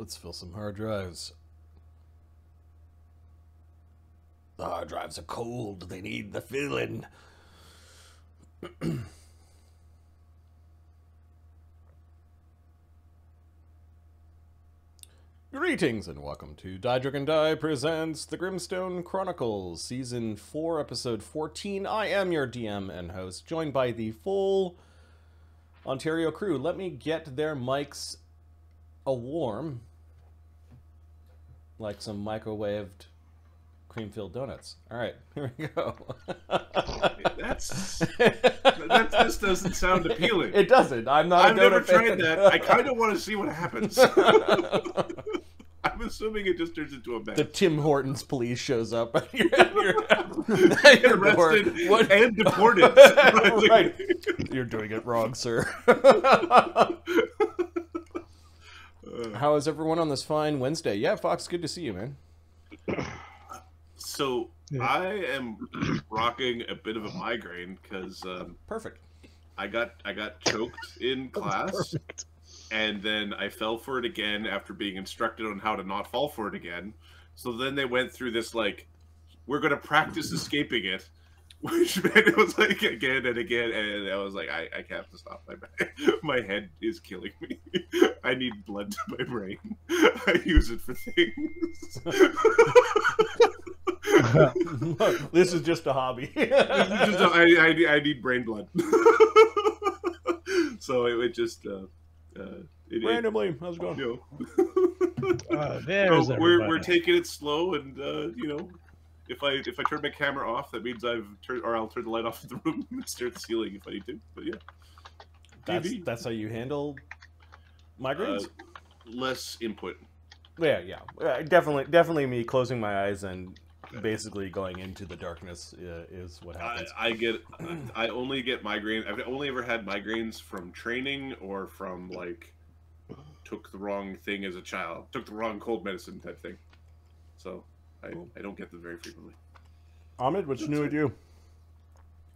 Let's fill some hard drives. The hard drives are cold. They need the filling. Greetings and welcome to Die Dragon Die presents The Grimstone Chronicles, Season 4, Episode 14. I am your DM and host, joined by the full Ontario crew. Let me get their mics a warm, like some microwaved cream filled donuts. All right, here we go. That's that just doesn't sound appealing. it doesn't. I'm not. I've never tried fan. that. I kind of want to see what happens. I'm assuming it just turns into a mess. the. Tim Hortons police shows up at your, at your, at your door. Arrested What- and deported. right. You're doing it wrong, sir. How is everyone on this fine Wednesday? Yeah, Fox, good to see you, man. So Yeah. I am rocking a bit of a migraine because um, Perfect. I got I got choked in class, and then I fell for it again after being instructed on how to not fall for it again. So then they went through this like, we're gonna practice escaping it, which meant it was like again and again, and I was like, I, I have to stop. My my head is killing me. I need blood to my brain. I use it for things. this is just a hobby. Just- I, I, I need brain blood. so it would just uh, uh, it, it, Randomly, how's it going? you know. Uh, there's So we're we're taking it slow, and uh, you know, if I if I turn my camera off, that means I've turned, or I'll turn the light off in the room and stare at the ceiling if I need to. But yeah, That's TV. that's how you handle migraines. uh, less input. yeah, yeah, Uh, definitely, definitely. Me closing my eyes and basically going into the darkness uh, is what happens. I get I only get migraine. I've only ever had migraines from training or from like took the wrong thing as a child, took the wrong cold medicine type thing. So I, Cool. I don't get them very frequently. Ahmed, what's new with you?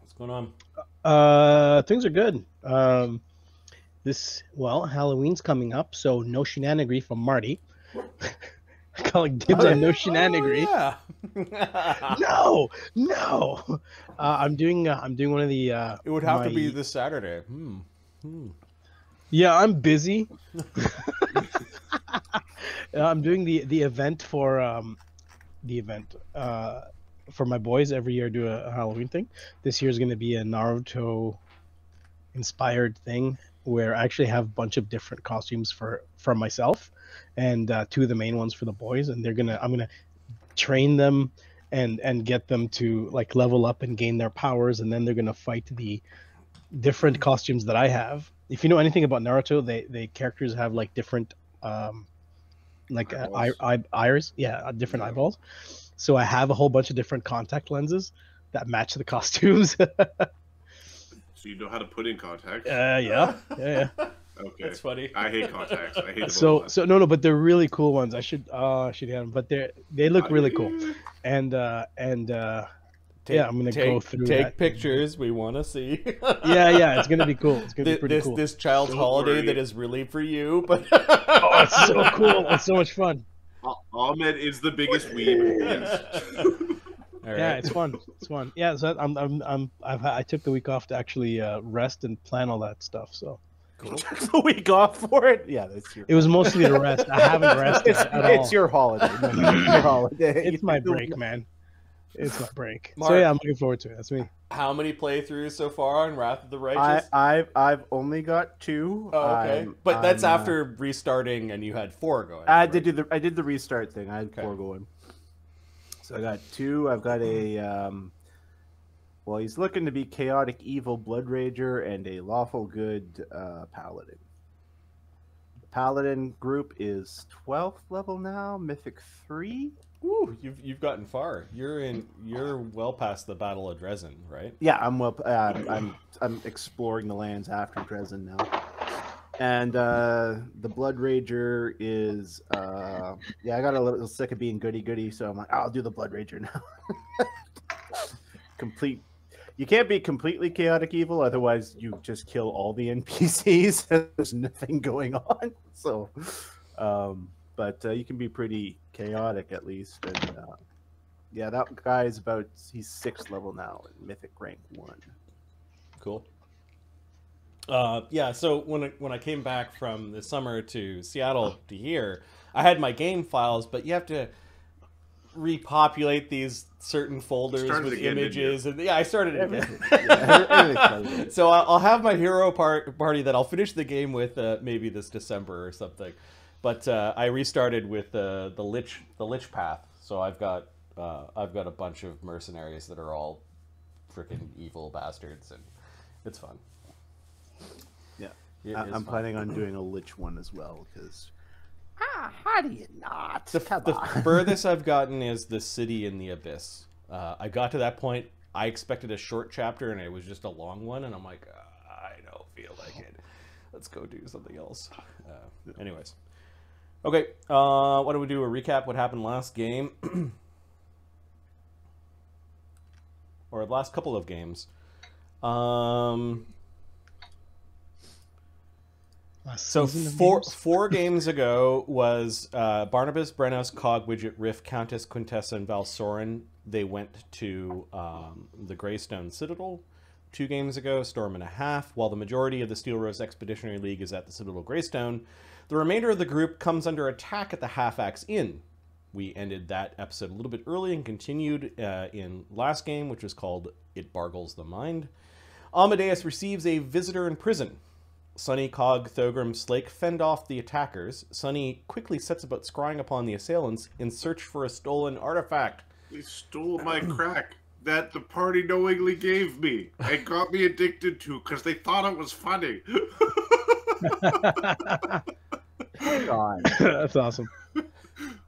What's going on? Uh, things are good. Um, this well, Halloween's coming up, so no shenanigans from Marty. Calling dibs on no shenanigans. Oh, yeah. No, no. Uh, I'm doing. Uh, I'm doing one of the. Uh, it would have to be this Saturday. Hmm. Hmm. Yeah, I'm busy. Uh, I'm doing the the event for um, the event uh, for my boys every year. I do a, Halloween thing. This year is going to be a Naruto inspired thing where I actually have a bunch of different costumes for for myself, and uh, two of the main ones for the boys. And they're gonna I'm gonna train them and and get them to like level up and gain their powers, and then they're gonna fight the different costumes that I have. If you know anything about Naruto, they they characters have like different um like uh, eye, Eyeballs. eye, iris, yeah, uh, different Yeah. eyeballs. So I have a whole bunch of different contact lenses that match the costumes. uh, So you know how to put in contacts. yeah, yeah, yeah. Okay. That's funny. I hate contacts. I hate them So so no no, but they're really cool ones. I should uh I should have them, but they are they look really cool. And uh and uh Take- Yeah, I'm gonna take, go through Take that. pictures. We want to see. yeah yeah, it's gonna be cool. It's gonna Thi- be pretty this cool. this child's Don't holiday worry. that is really for you, but Oh, it's so cool! It's so much fun. Ah- Ahmed is the biggest weeb. Yes. All right. Yeah, it's fun. It's fun. Yeah, so I'm I'm I'm I've I took the week off to actually uh, rest and plan all that stuff. So cool. the week off for it. Yeah, that's your. it was mostly to rest. I haven't rested It's, at it's all. your holiday. No, no, it's your holiday. It's my break, man. It's my break. Mark. So yeah, I'm looking forward to it. That's me. How many playthroughs so far on Wrath of the I, Righteous? I've I've only got two. oh, okay. I'm- but that's I'm, uh, after restarting, and you had four going. I right? did do the I did the restart thing. I had Okay. four going. So I got two. I've got a um, well, he's looking to be chaotic evil blood rager and a lawful good uh, paladin. The paladin group is twelfth level now, mythic three. Woo, you've you've gotten far. You're in. You're well past the Battle of Drezen, right? Yeah, I'm well. Uh, I'm I'm exploring the lands after Drezen now, and uh, the Blood Rager is. Uh, yeah, I got a little sick of being goody goody, so I'm like, I'll do the Blood Rager now. Complete. You can't be completely chaotic evil, otherwise you just kill all the NPCs. And there's nothing going on. So, um, but uh, you can be pretty chaotic at least. And uh, yeah, that guy is about he's sixth level now, in mythic rank one. Cool. Uh, yeah, so when I, when I came back from the summer to Seattle to here, I had my game files, but you have to repopulate these certain folders with again, images, and yeah, I started it again. Yeah, everything started again. so I'll I'll have my hero part, party that I'll finish the game with uh, maybe this December or something. But uh, I restarted with uh, the lich the lich path, so I've got uh, I've got a bunch of mercenaries that are all freaking evil bastards, and it's fun. Yeah. It I- I'm fun. planning on doing a lich one as well because. Ah, how do you not? The, Come the on. furthest I've gotten is the city in the abyss. Uh, I got to that point. I expected a short chapter, and it was just a long one. And I'm like, "Uh, I don't feel like it. Let's go do something else. Uh, anyways, okay. Uh, what do we do? A recap? What happened last game, or the last couple of games? Um, Last so four games? four games ago was uh, Barnabus, Brennos, Cog, Widget, Riff, Countess, Quintessa, and Valsoren. They went to um, the Greystone Citadel. Two games ago, Storm and a half. While the majority of the Steelrose Expeditionary League is at the Citadel Greystone, the remainder of the group comes under attack at the Half Axe Inn. We ended that episode a little bit early and continued uh, in last game, which was called It Bargles the Mind. Amadeus receives a visitor in prison. Sunny, Cog, Thogrim, Slake fend off the attackers. Sunny quickly sets about scrying upon the assailants in search for a stolen artifact. They stole my crack that the party knowingly gave me and got me addicted to because they thought it was funny. Hang on. That's awesome.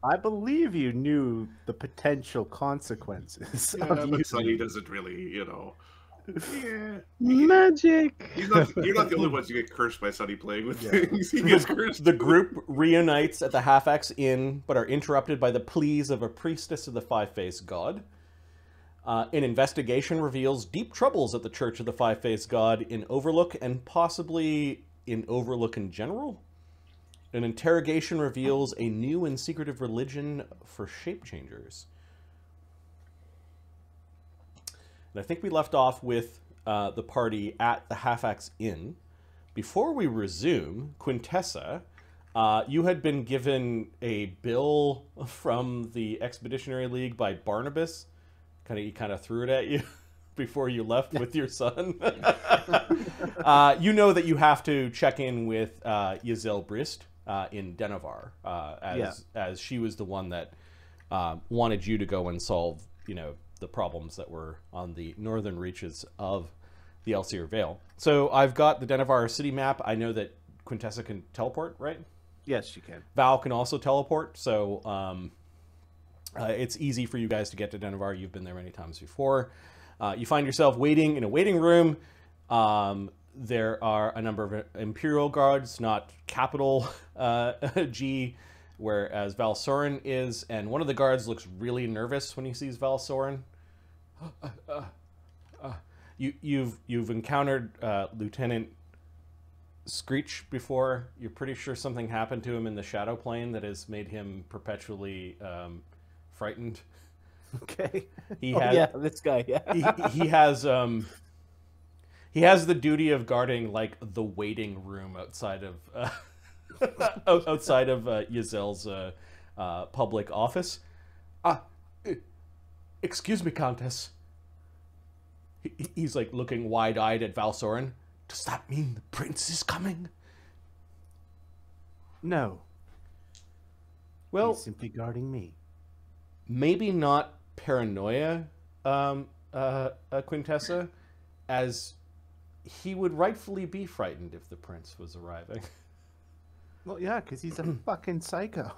I believe you knew the potential consequences yeah, of but Sunny using. doesn't really, you know. Yeah. Magic. He's not, you're not the only ones who get cursed by Sunny playing with Yeah. things. He gets cursed. The group reunites at the Half Axe Inn, but are interrupted by the pleas of a priestess of the Five Faced God. Uh, an investigation reveals deep troubles at the Church of the Five Faced God in Overlook and possibly in Overlook in general. An interrogation reveals a new and secretive religion for shape changers. And I think we left off with uh, the party at the Half Axe Inn. Before we resume, Quintessa, uh, you had been given a bill from the Expeditionary League by Barnabus. Kind of, he kind of threw it at you before you left with your son. uh, you know that you have to check in with uh, Yazel Brist uh, in Denevar, uh, as Yeah. as she was the one that um, wanted you to go and solve, you know, the problems that were on the northern reaches of the Elsier Vale. So I've got the Denevar city map. I know that Quintessa can teleport, right? Yes, you can. Val can also teleport, so um, uh, it's easy for you guys to get to Denevar. You've been there many times before. Uh, you find yourself waiting in a waiting room. Um, there are a number of Imperial guards, not capital uh, G, whereas Val Soren is, and one of the guards looks really nervous when he sees Val Soren. you, you've you've encountered uh, Lieutenant Screech before. You're pretty sure something happened to him in the shadow plane that has made him perpetually um, frightened. Okay. He Oh, has yeah, this guy. Yeah. he, he has um he has the duty of guarding like the waiting room outside of uh, outside of uh, Yazel's uh, uh, public office. Ah, excuse me, Countess. He, he- he's like looking wide-eyed at Valsoren. Does that mean the prince is coming? No. Well, he's simply guarding me. maybe not paranoia, um, uh, uh, Quintessa, as he would rightfully be frightened if the prince was arriving. Well, yeah, because he's a fucking psycho.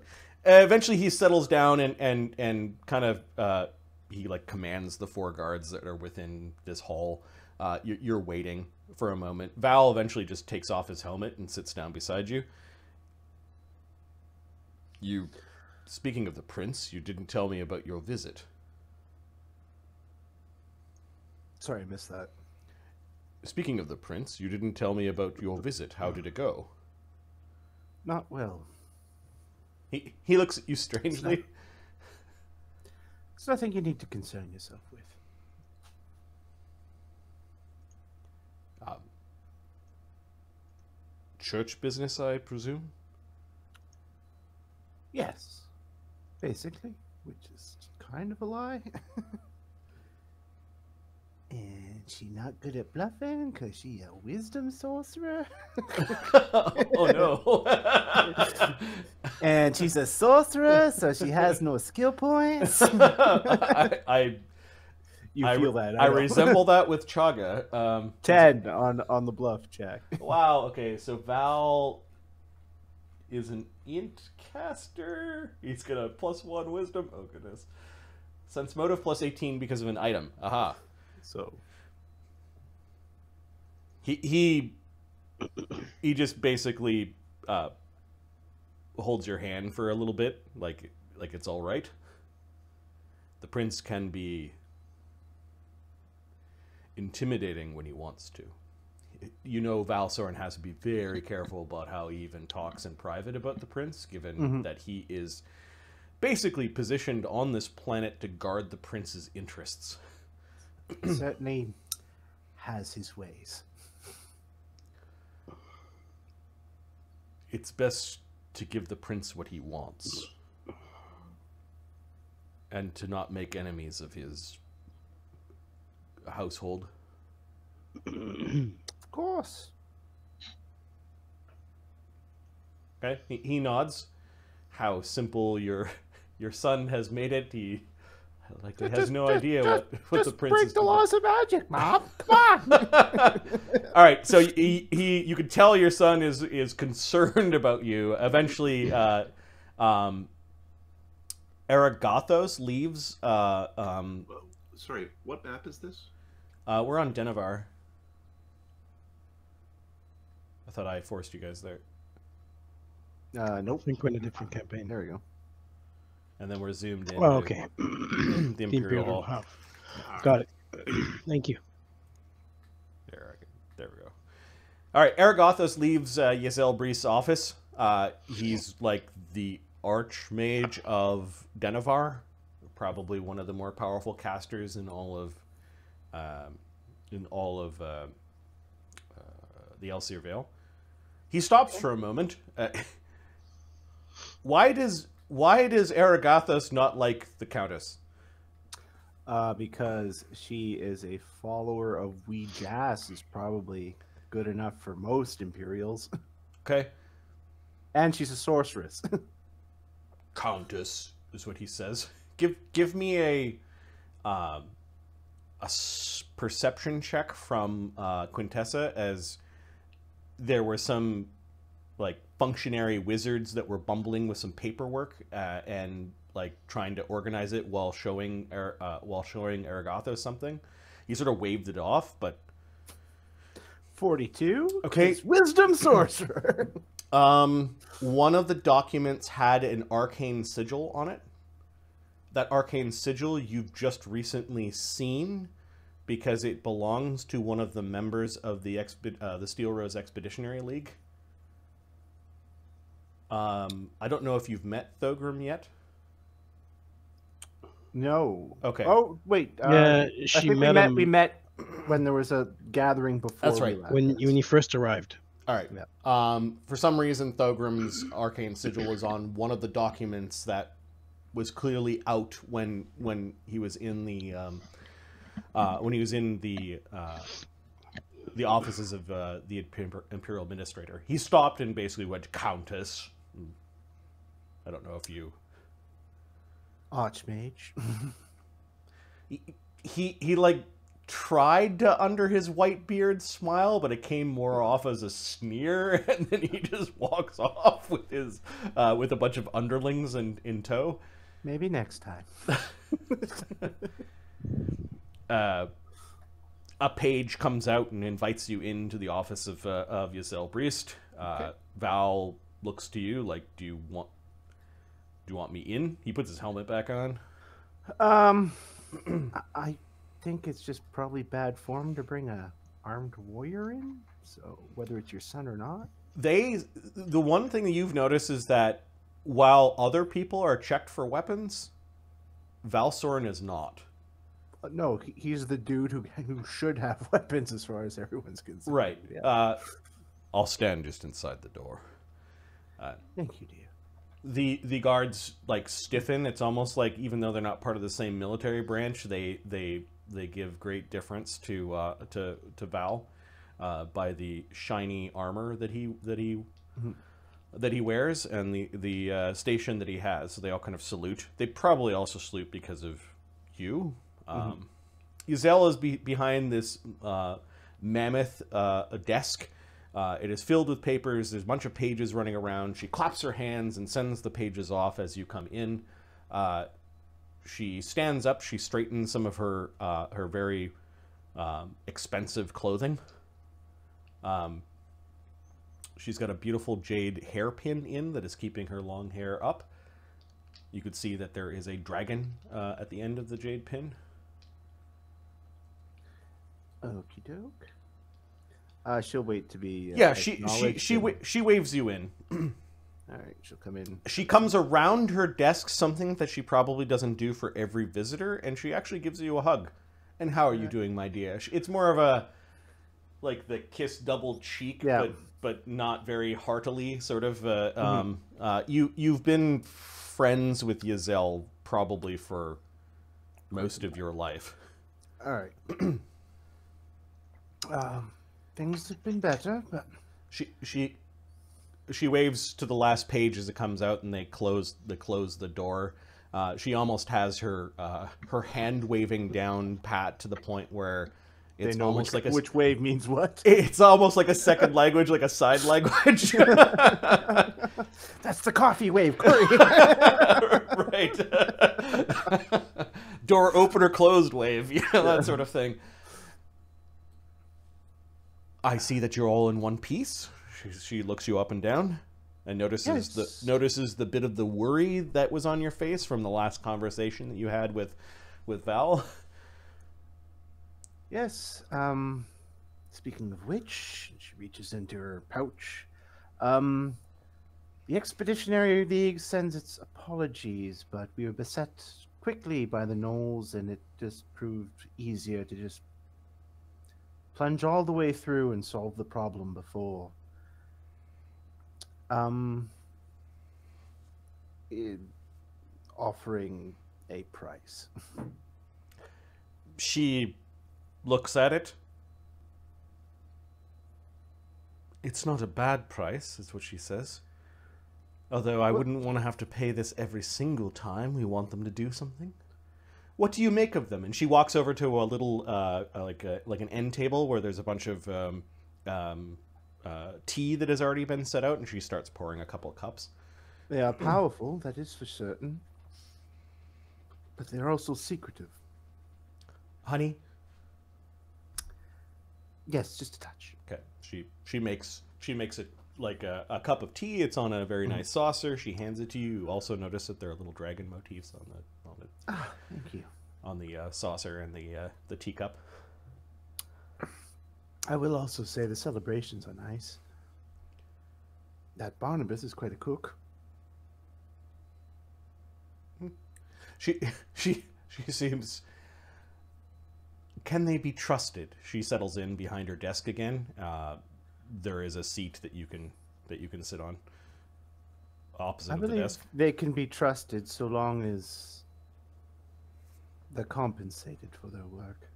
Uh, eventually, he settles down and and and kind of uh, he like commands the four guards that are within this hall. Uh, you're, you're waiting for a moment. Val eventually just takes off his helmet and sits down beside you. You, speaking of the prince, you didn't tell me about your visit. Sorry, I missed that. Speaking of the prince, you didn't tell me about your visit. How did it go? Not well. He he looks at you strangely. It's nothing you need to concern yourself with. Um, church business, I presume. Yes, basically, which is kind of a lie. and she not good at bluffing because she a wisdom sorcerer. oh no. and she's a sorcerer, so she has no skill points. I, I You I, feel that? I know. resemble that with Chaga. Um, ten on on the bluff check. wow. Okay, so Val is an int caster. He's gonna plus one wisdom. Oh goodness. Sense motive plus eighteen because of an item. Aha. So He he he just basically uh, holds your hand for a little bit, like like it's all right. The prince can be intimidating when he wants to. You know, Valsoren has to be very careful about how he even talks in private about the prince, given Mhm. that he is basically positioned on this planet to guard the prince's interests. certainly has his ways. it's best to give the prince what he wants and to not make enemies of his household Of course. okay he, he nods how simple your your son has made it he likely has Just- no just- idea just- what, what the Just prince break is the doing. laws of magic, Mom. Come on. All right, so he, he you can tell your son is is concerned about you. Eventually, uh, um, Aragathos leaves. Uh, um, Whoa, Sorry, what map is this? uh, we're on Denevar. I thought I forced you guys there, Uh, I nope. think we're in a different campaign. There we go. And then we're zoomed in. Oh, okay. the The Imperial Imperial Hall. Got it. Thank you. There, there we go. All right, Aragathos leaves uh, Yazel Brees' office. Uh, he's like the archmage of Denevar, probably one of the more powerful casters in all of um, in all of uh, uh, the Elsyr Vale. He stops for a moment. Uh, why does why does Aragathos not like the Countess? Uh, because she is a follower of Wee Jas is probably good enough for most Imperials. Okay, and she's a sorceress. Countess is what he says. Give give me a um, a perception check from uh, Quintessa as there were some like functionary wizards that were bumbling with some paperwork uh, and like trying to organize it while showing uh, while showing Aragathos something. He sort of waved it off, but 42? Okay. Wisdom sorcerer. Um, one of the documents had an arcane sigil on it. That arcane sigil you've just recently seen because it belongs to one of the members of the uh, the Steelrose Expeditionary League. Um, I don't know if you've met Thogrim yet. no. Okay. Oh, wait. Uh, yeah, I she think we met met, him we met when there was a gathering before That's right. left. when yes. when you first arrived. All right. Yeah. Um, for some reason, Thogrim's arcane sigil was on one of the documents that was clearly out when when he was in the um, uh, when he was in the uh, the offices of uh, the imperial administrator. He stopped and basically went, "Countess." I don't know if you Archmage. he, he he like tried to under his white beard smile but it came more off as a sneer and then he just walks off with his uh, with a bunch of underlings in, in tow Maybe next time. uh, a page comes out and invites you into the office of uh, of Yazel Brist. Uh, Okay. Val looks to you like, "Do you want? Do you want me in?" He puts his helmet back on. Um, I- think it's just probably bad form to bring a armed warrior in. So whether it's your son or not, they the one thing that you've noticed is that while other people are checked for weapons, Valsoren is not. Uh, No, he's the dude who who should have weapons as far as everyone's concerned. Right. Yeah. Uh, I'll stand just inside the door. Uh, Thank you, dear. The the guards like stiffen. It's almost like even though they're not part of the same military branch they they they give great difference to uh to to val uh by the shiny armor that he that he that he wears and the the uh, station that he has. So they all kind of salute. They probably also salute because of you. Um Yazel is be- behind this uh, mammoth uh, desk. Uh, it is filled with papers. There's a bunch of pages running around. She claps her hands and sends the pages off as you come in. Uh, she stands up. She straightens some of her uh, her very um, expensive clothing. Um, she's got a beautiful jade hairpin in that is keeping her long hair up. You could see that there is a dragon uh, at the end of the jade pin. Okie doke. Uh, she'll wait to be. Uh, Yeah, she she she wa- she waves you in. All right, she'll come in. She comes around her desk, something that she probably doesn't do for every visitor, and she actually gives you a hug. And how are you doing, my dear? It's more of a like the kiss double cheek, Yeah. but but not very heartily. Sort of. Uh, um, uh, you you've been friends with Yazel probably for most of your life. All right. um, things have been better, but She she she waves to the last page as it comes out, and they close they close the door. Uh, she almost has her uh, her hand waving down pat to the point where they it's know almost which, like a which wave means what. it's almost like a second language, like a side language. That's the coffee wave. Corey. right. Door opener closed wave, you know, that sort of thing. I see that you're all in one piece. She, she looks you up and down and notices Yes. the notices the bit of the worry that was on your face from the last conversation that you had with with Val. yes. Um, speaking of which, she reaches into her pouch. Um, the Expeditionary League sends its apologies, but we were beset quickly by the gnolls, and it just proved easier to just plunge all the way through and solve the problem before. Um, offering a price. She looks at it. It's not a bad price, is what she says. Although I wouldn't want to have to pay this every single time we want them to do something. What do you make of them? And she walks over to a little, uh, like a like an end table where there's a bunch of um, um, uh, tea that has already been set out, and she starts pouring a couple cups. They are powerful, that is for certain. But they're also secretive. Honey, Yes, just a touch. Okay. She she makes she makes it like a, a cup of tea. It's on a very nice saucer. She hands it to you. You also notice that there are little dragon motifs on the on the Ah, thank you. on the uh, saucer and the uh, the teacup. I will also say the celebrations are nice. That Barnabus is quite a cook. She she she seems. Can they be trusted? She settles in behind her desk again. Uh, there is a seat that you can that you can sit on opposite I of the desk. they can be trusted so long as they're compensated for their work.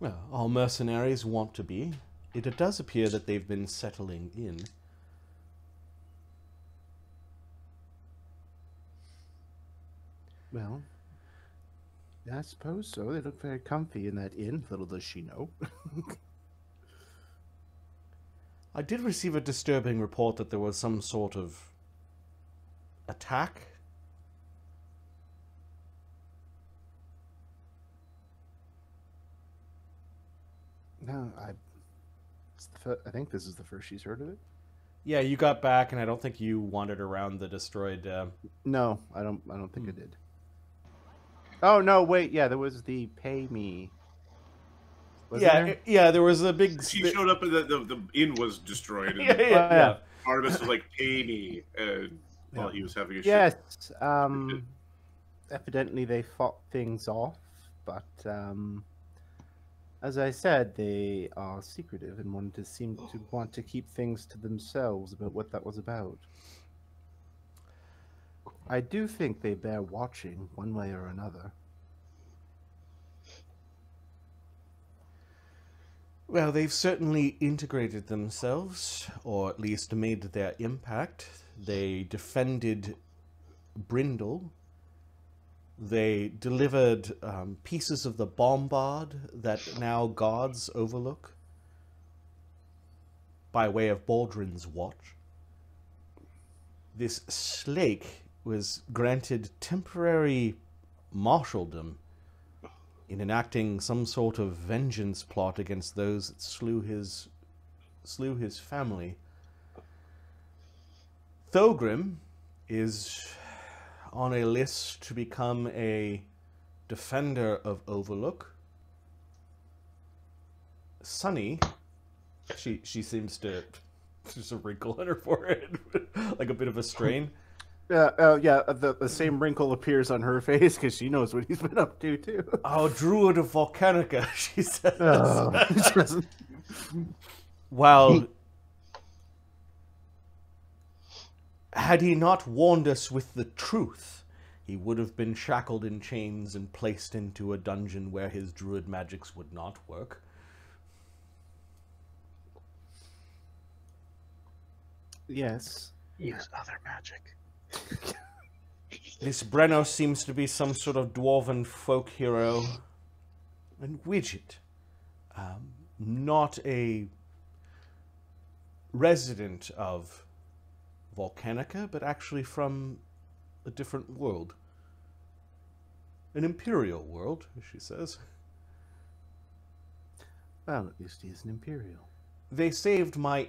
Well, all mercenaries want to be. It does appear that they've been settling in. Well, I suppose so. They look very comfy in that inn, little does she know. I did receive a disturbing report that there was some sort of attack. No, I. It's the fir- I think this is the first she's heard of it. Yeah, you got back, and I don't think you wandered around the destroyed. Uh... No, I don't. I don't think I did. Oh no! Wait, yeah, there was the pay me. Wasn't yeah, there? yeah. There was a big. She showed up and the, the, the inn was destroyed. And yeah, yeah, Oh, yeah. yeah. Barnabus was like, pay me. And while he was having a shit. Yes. Um, evidently, they fought things off, but um, as I said, they are secretive and wanted to seem to want to keep things to themselves about what that was about. I do think they bear watching one way or another. Well, they've certainly integrated themselves, or at least made their impact. They defended Brindle. They delivered um, pieces of the bombard that now gods overlook by way of Baldrin's watch. This Slake was granted temporary marshaldom in enacting some sort of vengeance plot against those that slew his slew his family. Thogrim is on a list to become a defender of Overlook. Sunny, she she seems to there's a wrinkle on her forehead, like a bit of a strain. Yeah, uh, yeah. The, the same wrinkle appears on her face because she knows what he's been up to too. Oh, Druid of Volcanica, she says. Oh. While had he not warned us with the truth, he would have been shackled in chains and placed into a dungeon where his druid magics would not work. yes. Use other magic. This Brenno seems to be some sort of dwarven folk hero. And Widget, um, not a resident of Volcanica, but actually from a different world. An imperial world, as she says. Well, at least he is an imperial. They saved my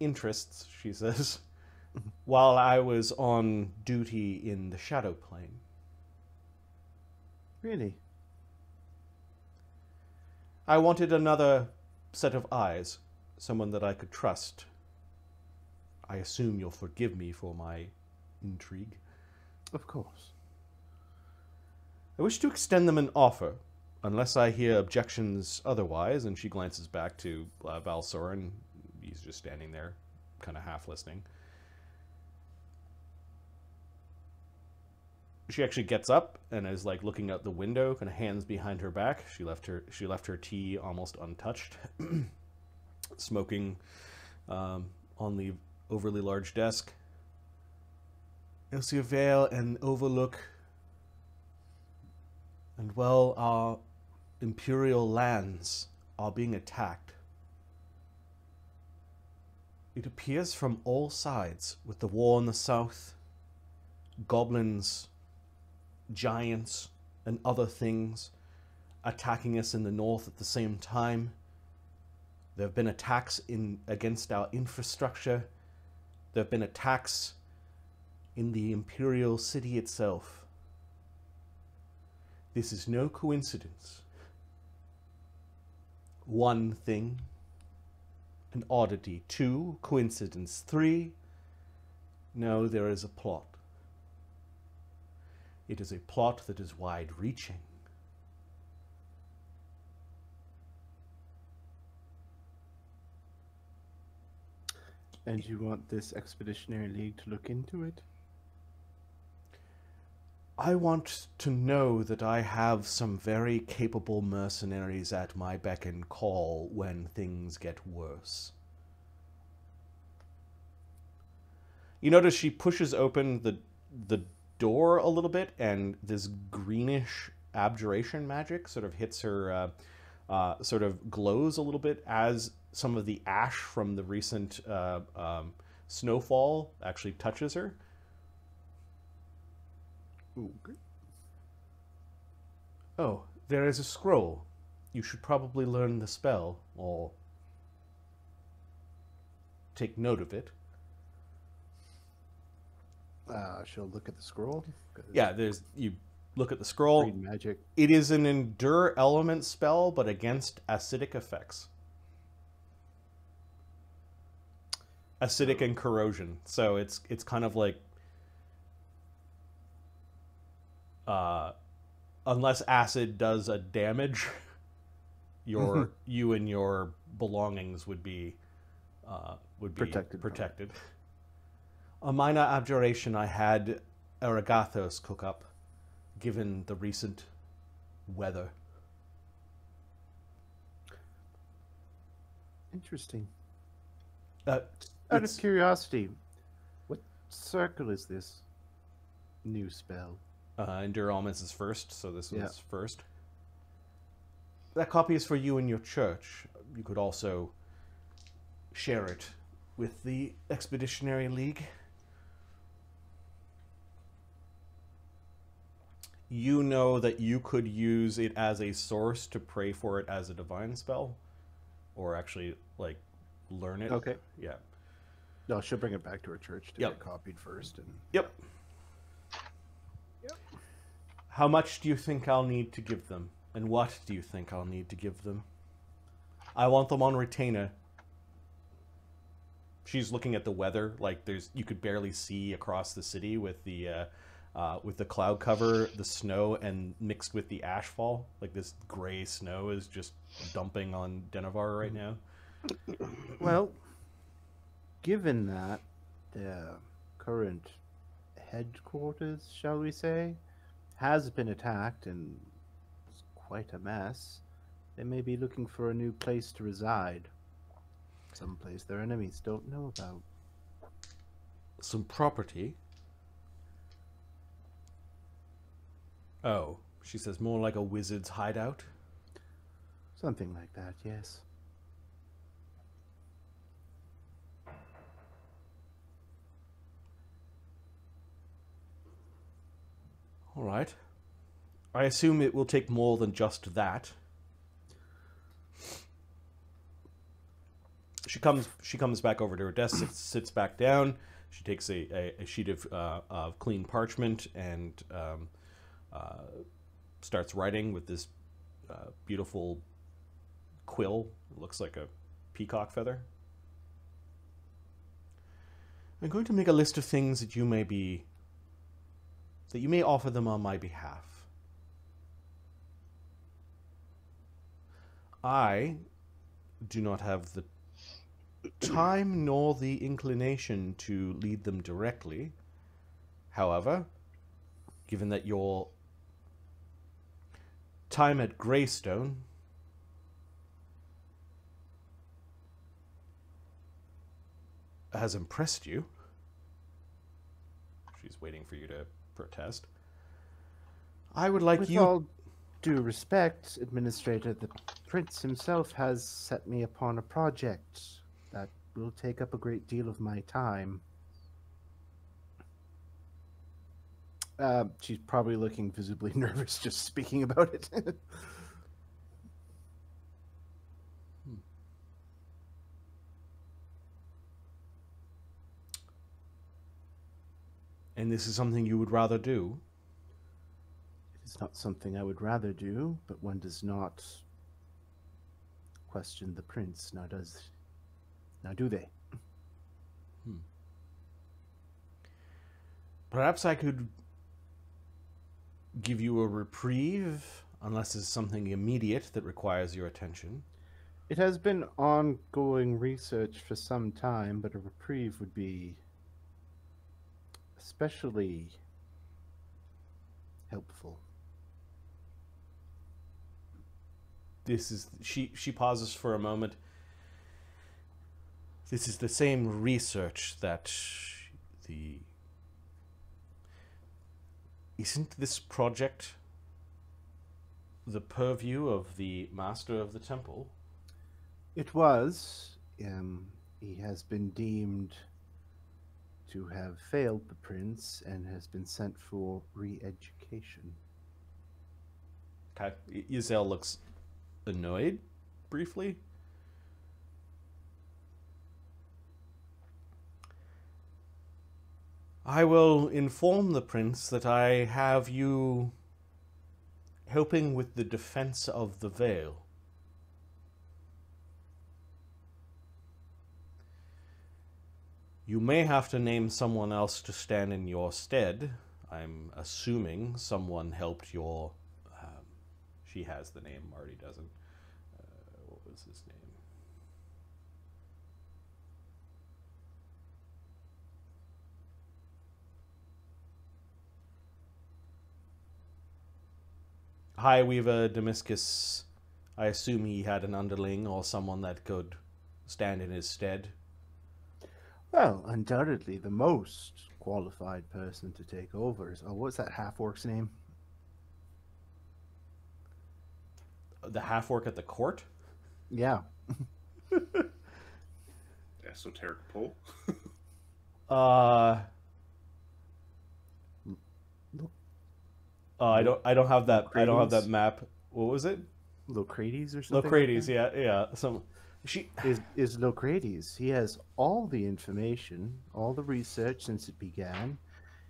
interests, she says, while I was on duty in the Shadow Plane. Really? I wanted another set of eyes, someone that I could trust. I assume you'll forgive me for my intrigue. Of course. I wish to extend them an offer, unless I hear objections otherwise. And she glances back to uh, Valsoren. He's just standing there, kind of half listening. She actually gets up and is like looking out the window, kind of hands behind her back. She left her she left her tea almost untouched, smoking um, on the overly large desk. You'll see a veil and overlook and well, our imperial lands are being attacked. It appears from all sides, with the war in the south, goblins, giants, and other things attacking us in the north at the same time. There have been attacks in against our infrastructure. There have been attacks in the imperial city itself. This is no coincidence. One thing, an oddity. Two, coincidence. Three, no, there is a plot. It is a plot that is wide reaching. And you want this expeditionary league to look into it? I want to know that I have some very capable mercenaries at my beck and call when things get worse. You notice she pushes open the the door a little bit, and this greenish abjuration magic sort of hits her, uh, uh, sort of glows a little bit as some of the ash from the recent uh, um, snowfall actually touches her. Okay. Oh, there is a scroll. You should probably learn the spell, or take note of it. Uh, she'll look at the scroll. 'cause Yeah, there's you look at the scroll. Read magic. It is an endure element spell, but against acidic effects. Acidic and corrosion. So it's it's kind of like uh, unless acid does a damage, your you and your belongings would be uh, would be Protected protected. A minor abjuration I had Aragathos cook up, given the recent weather. Interesting. Uh, Out of curiosity, what circle is this new spell? Uh, Endure Elements is first, so this Yeah. first. That copy is for you and your church. You could also share it with the Expeditionary League. You know that you could use it as a source to pray for it as a divine spell, or actually, like, learn it. Okay. Yeah. No, she'll bring it back to her church to Yep. get copied first. And Yep. Yep. How much do you think I'll need to give them? And what do you think I'll need to give them? I want them on retainer. She's looking at the weather, like there's you could barely see across the city with the uh, uh, with the cloud cover, the snow, and mixed with the ashfall. Like this gray snow is just dumping on Denevar right now. well, given that the current headquarters, shall we say, has been attacked and it's quite a mess, they may be looking for a new place to reside. Some place their enemies don't know about. some property. Oh, she says more like a wizard's hideout. Something like that, yes. All right. I assume it will take more than just that. She comes. She comes back over to her desk, sits, sits back down. She takes a, a, a sheet of, uh, of clean parchment and um, uh, starts writing with this uh, beautiful quill. It looks like a peacock feather. I'm going to make a list of things that you may be that you may offer them on my behalf. I do not have the time nor the inclination to lead them directly. However, given that your time at Greystone has impressed you, she's waiting for you to protest. I would like With you. all due respect, Administrator, the Prince himself has set me upon a project that will take up a great deal of my time. Uh, she's probably looking visibly nervous just speaking about it. And this is something you would rather do. it's not something I would rather do, but one does not question the Prince, now does now do they? Perhaps I could give you a reprieve, unless it's something immediate that requires your attention. It has been ongoing research for some time, but a reprieve would be especially helpful. This is she. She pauses for a moment. This is the same research that the. Isn't this project the purview of the master of the temple? It was. Um, he has been deemed to have failed the prince and has been sent for re-education. Okay. Y- Yazel looks annoyed briefly. I will inform the prince that I have you helping with the defense of the veil. You may have to name someone else to stand in your stead. I'm assuming someone helped your. Um, she has the name, Marty doesn't. Uh, what was his name? High Weaver Damascus. I assume he had an underling or someone that could stand in his stead. Well, undoubtedly, the most qualified person to take over is. Oh, what's that half orc's name? The half orc at the court? Yeah. Esoteric pole? Uh, uh, I don't. I don't have that. I don't have that map. What was it? Locrates or something? like Locrates. that? Yeah, yeah. Some. She. Is is Locrates. He has all the information, all the research since it began.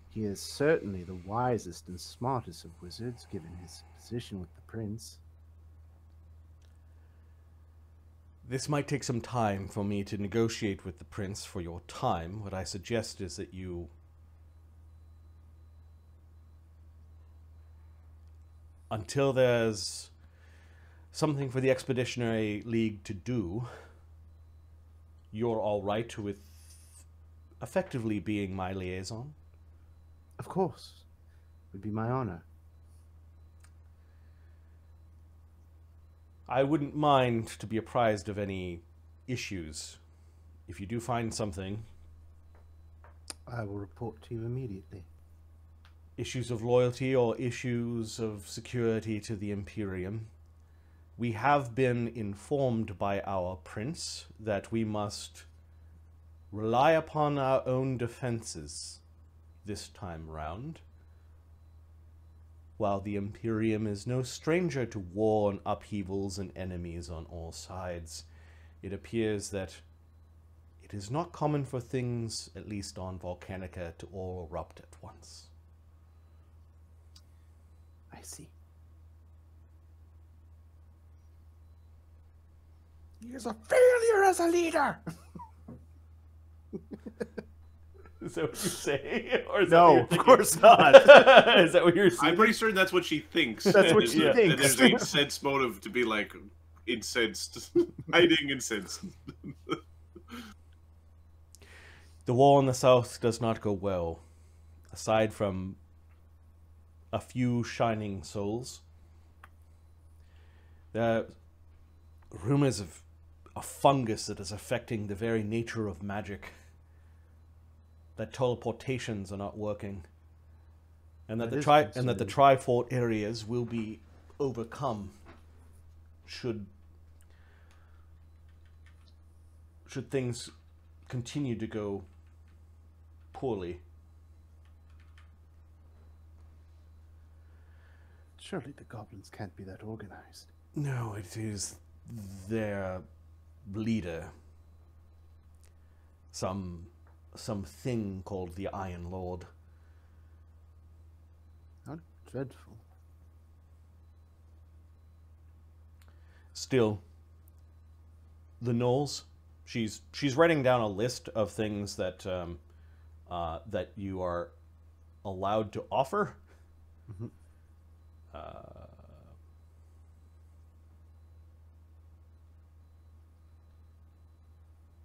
He is certainly the wisest and smartest of wizards, given his position with the prince. This might take some time for me to negotiate with the prince for your time. What I suggest is that you. Until there's something for the Expeditionary League to do, you're all right with effectively being my liaison. Of course, It would be my honor. I wouldn't mind to be apprised of any issues. If you do find something, I will report to you immediately. Issues of loyalty or issues of security to the Imperium, we have been informed by our prince that we must rely upon our own defenses this time round. While the Imperium is no stranger to war and upheavals and enemies on all sides, it appears that it is not common for things, at least on Volcanica, to all erupt at once. I see. He is a failure as a leader. Is that what you say? Or is No, that of course not. is that what you're I'm pretty certain that's what she thinks. That's what she that- thinks. That there's a sense motive to be like incensed, hiding incense. The war in the south does not go well, aside from a few shining souls. There are rumors of a fungus that is affecting the very nature of magic. That teleportations are not working, and that, That the tri and that the. Trifort areas will be overcome. Should should things continue to go poorly. Surely the goblins can't be that organized. No, it is their leader. Some some thing called the Iron Lord. How dreadful. Still, the Gnolls. She's she's writing down a list of things that um, uh, that you are allowed to offer. Mhm. Uh,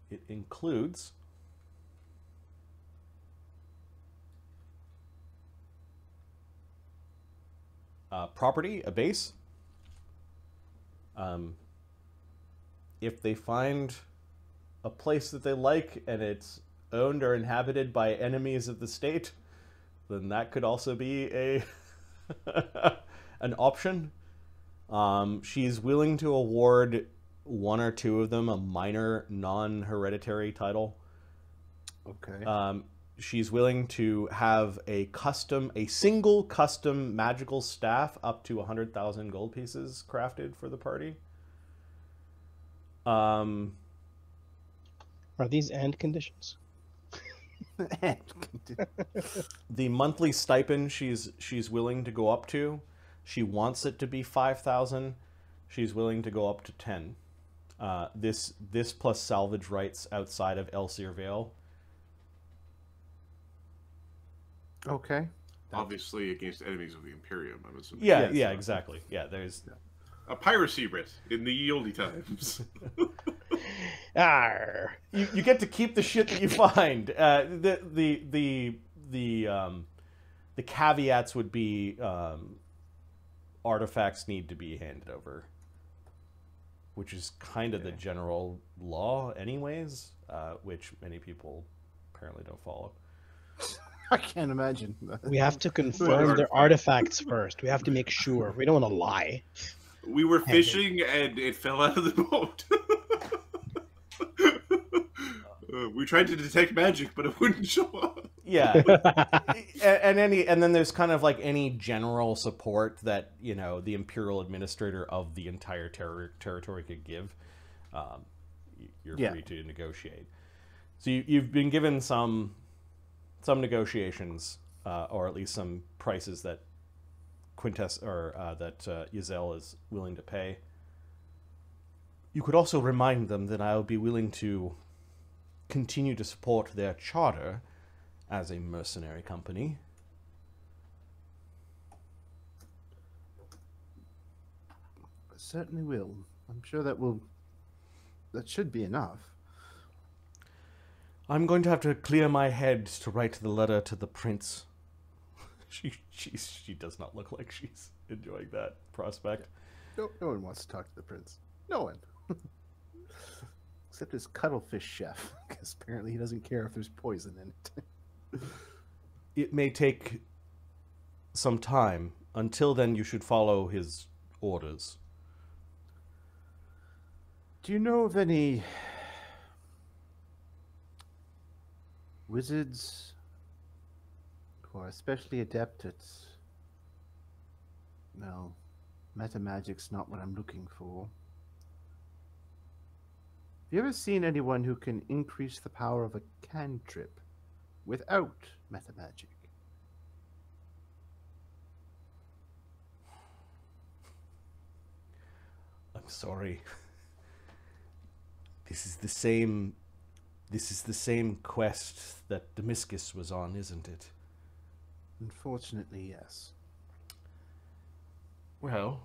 it includes uh, property, a base. Um, if they find a place that they like and it's owned or inhabited by enemies of the state, then that could also be a an option. Um, she's willing to award one or two of them a minor non-hereditary title. Okay. Um, she's willing to have a custom, a single custom magical staff up to 100,000 gold pieces crafted for the party. Um, Are these end conditions? the monthly stipend she's she's willing to go up to, she wants it to be 5,000. She's willing to go up to 10. Uh, this this plus salvage rights outside of Elsier Vale. okay. Obviously, against enemies of the Imperium. I'm assuming. Yeah, Yes. yeah, exactly. Yeah, there's A piracy writ in the ye olde times. Arr. you, you get to keep the shit that you find. Uh, the the the the um, the caveats would be um, artifacts need to be handed over, which is kind of the general law, anyways. Uh, which many people apparently don't follow. I can't imagine. We have to confirm their artifacts first. We have to make sure. We don't want to lie. we were fishing and it fell out of the boat. Uh, we tried to detect magic, but it wouldn't show up. Yeah, A- and any and then there's kind of like any general support that you know the imperial administrator of the entire ter- territory could give um, you're Yeah. free to negotiate so you, you've been given some some negotiations uh, or at least some prices that quintess or uh, that uh, Yazel is willing to pay you could also remind them that i'll be willing to continue to support their charter as a mercenary company. Certainly will. I'm sure that will. That should be enough. I'm going to have to clear my head to write the letter to the prince. she she she does not look like she's enjoying that prospect. No, no one wants to talk to the prince. No one. Except his cuttlefish chef, because apparently he doesn't care if there's poison in it. It may take some time. Until then, you should follow his orders. Do you know of any wizards who are especially adept at. Well, metamagic's not what I'm looking for. Have you ever seen anyone who can increase the power of a cantrip without metamagic? I'm sorry. This is the same. This is the same quest that Damascus was on, isn't it? Unfortunately, yes. Well,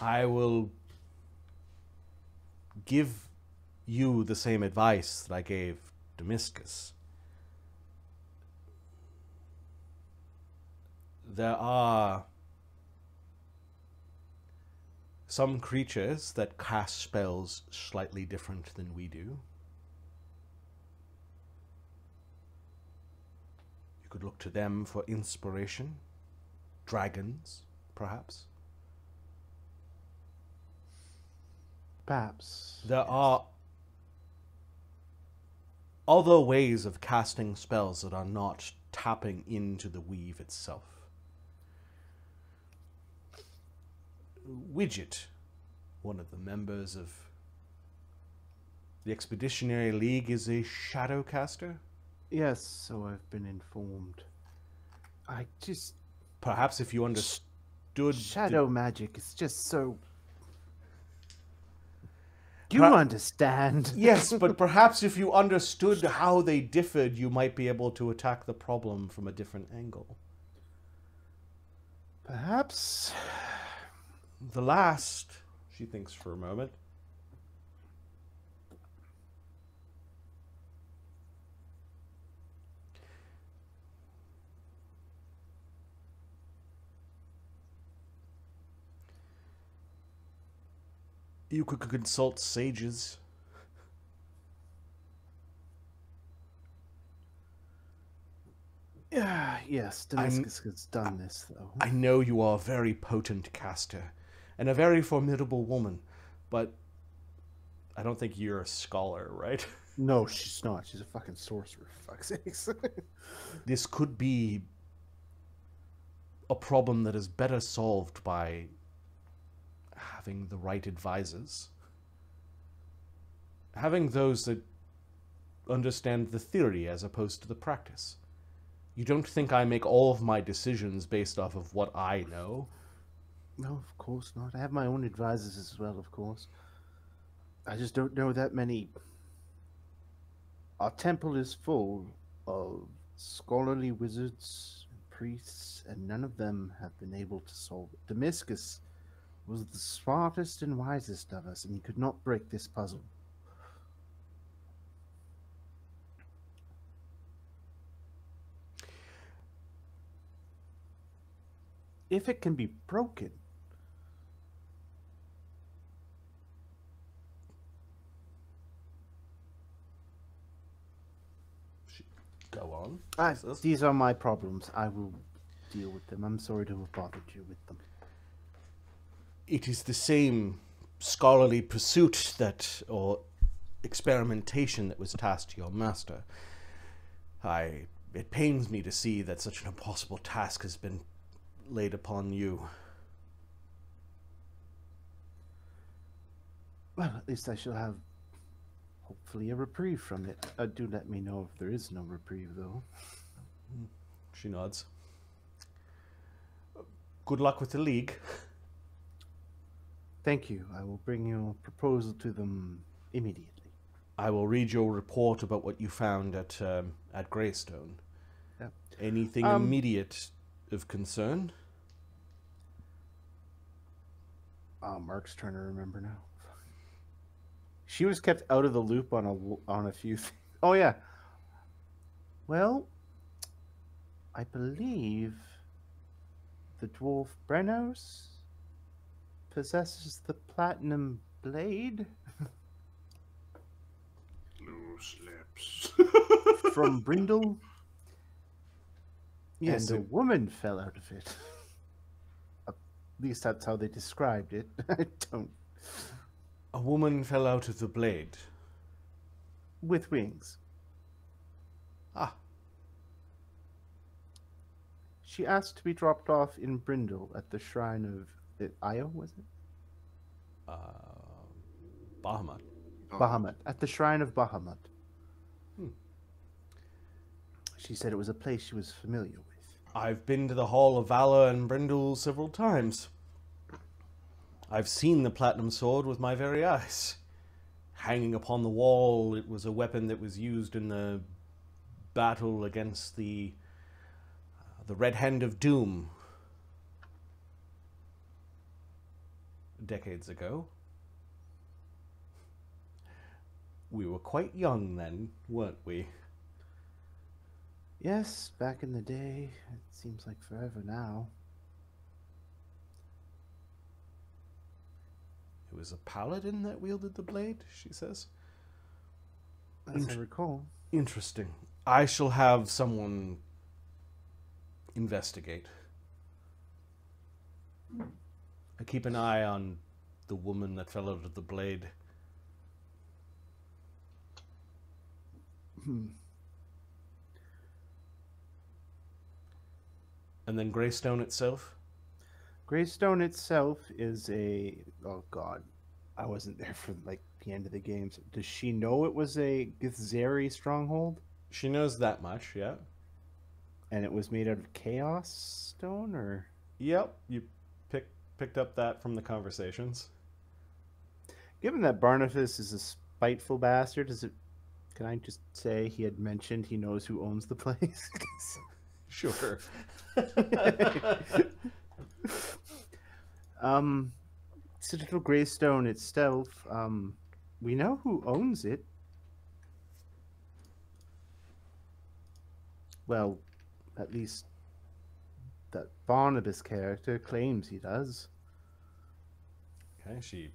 I will give you the same advice that I gave Damascus. There are some creatures that cast spells slightly different than we do. You could look to them for inspiration. Dragons, perhaps. Perhaps. There are other ways of casting spells that are not tapping into the weave itself. Widget, one of the members of the Expeditionary League, is a shadow caster. Yes, so I've been informed. I just. Perhaps if you understood the- Shadow magic is just so. You Pra- understand? Yes, but perhaps if you understood how they differed, you might be able to attack the problem from a different angle. Perhaps. The last, she thinks for a moment. You could consult sages. Yeah, yes, Damascus has done this, though. I know you are a very potent caster and a very formidable woman, but I don't think you're a scholar, right? No, she's not. She's a fucking sorcerer, for fuck's sakes. This could be a problem that is better solved by having the right advisors. Having those that understand the theory as opposed to the practice. You don't think I make all of my decisions based off of what I know? no, of course not. I have my own advisors as well, of course. I just don't know that many. Our temple is full of scholarly wizards and priests, and none of them have been able to solve it. Damascus was the smartest and wisest of us, and he could not break this puzzle. If it can be broken, Go on. Ah, these are my problems. I will deal with them. I'm sorry to have bothered you with them. It is the same scholarly pursuit that, or experimentation that was tasked to your master. I. It pains me to see that such an impossible task has been laid upon you. Well, at least I shall have hopefully a reprieve from it. Uh, do let me know if there is no reprieve, though. She nods. Good luck with the league. Thank you. I will bring your proposal to them immediately. I will read your report about what you found at um, at Greystone. Yep. Anything Um, immediate of concern? Ah, Mark's trying to remember now. She was kept out of the loop on a on a few things. Oh yeah. Well, I believe the dwarf Brennos possesses the platinum blade No slips. from Brindle. Yes, and a it- woman fell out of it. At least that's how they described it. I don't. A woman fell out of the blade. With wings. Ah, She asked to be dropped off in Brindle at the shrine of uh, Io, was it? uh, Bahamut. Bahamut. At the shrine of Bahamut. Hmm. She said it was a place she was familiar with. I've been to the Hall of Valor and Brindle several times. I've seen the platinum sword with my very eyes. Hanging upon the wall, it was a weapon that was used in the battle against the uh, the Red Hand of Doom decades ago. We were quite young then, weren't we? Yes, back in the day. It seems like forever now. It was a paladin that wielded the blade, she says. As I recall. Interesting. I shall have someone investigate. Hmm. I keep an eye on the woman that fell out of the blade. Hmm. And then Greystone itself. Greystone itself is a oh god, I wasn't there for like the end of the games. Does she know it was a Githzerai stronghold She knows that much, yeah. and it was made out of chaos stone or Yep, you picked up that from the conversations. given that Barnabus is a spiteful bastard, is it can I just say he had mentioned he knows who owns the place? Sure. um Citadel Greystone itself, um we know who owns it. Well, at least that Barnabus character claims he does. okay, she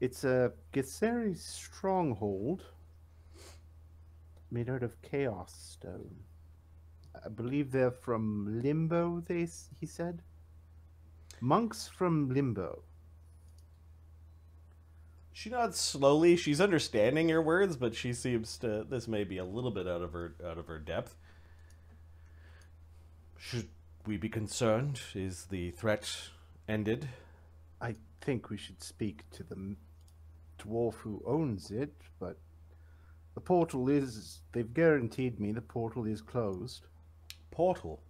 It's a Githzerai stronghold made out of chaos stone. I believe they're from Limbo, they he said. Monks from Limbo. She nods slowly. She's understanding your words, but she seems to. This may be a little bit out of her out of her depth. Should we be concerned? Is the threat ended? I think we should speak to the dwarf who owns it, but the portal is. They've guaranteed me the portal is closed. Portal.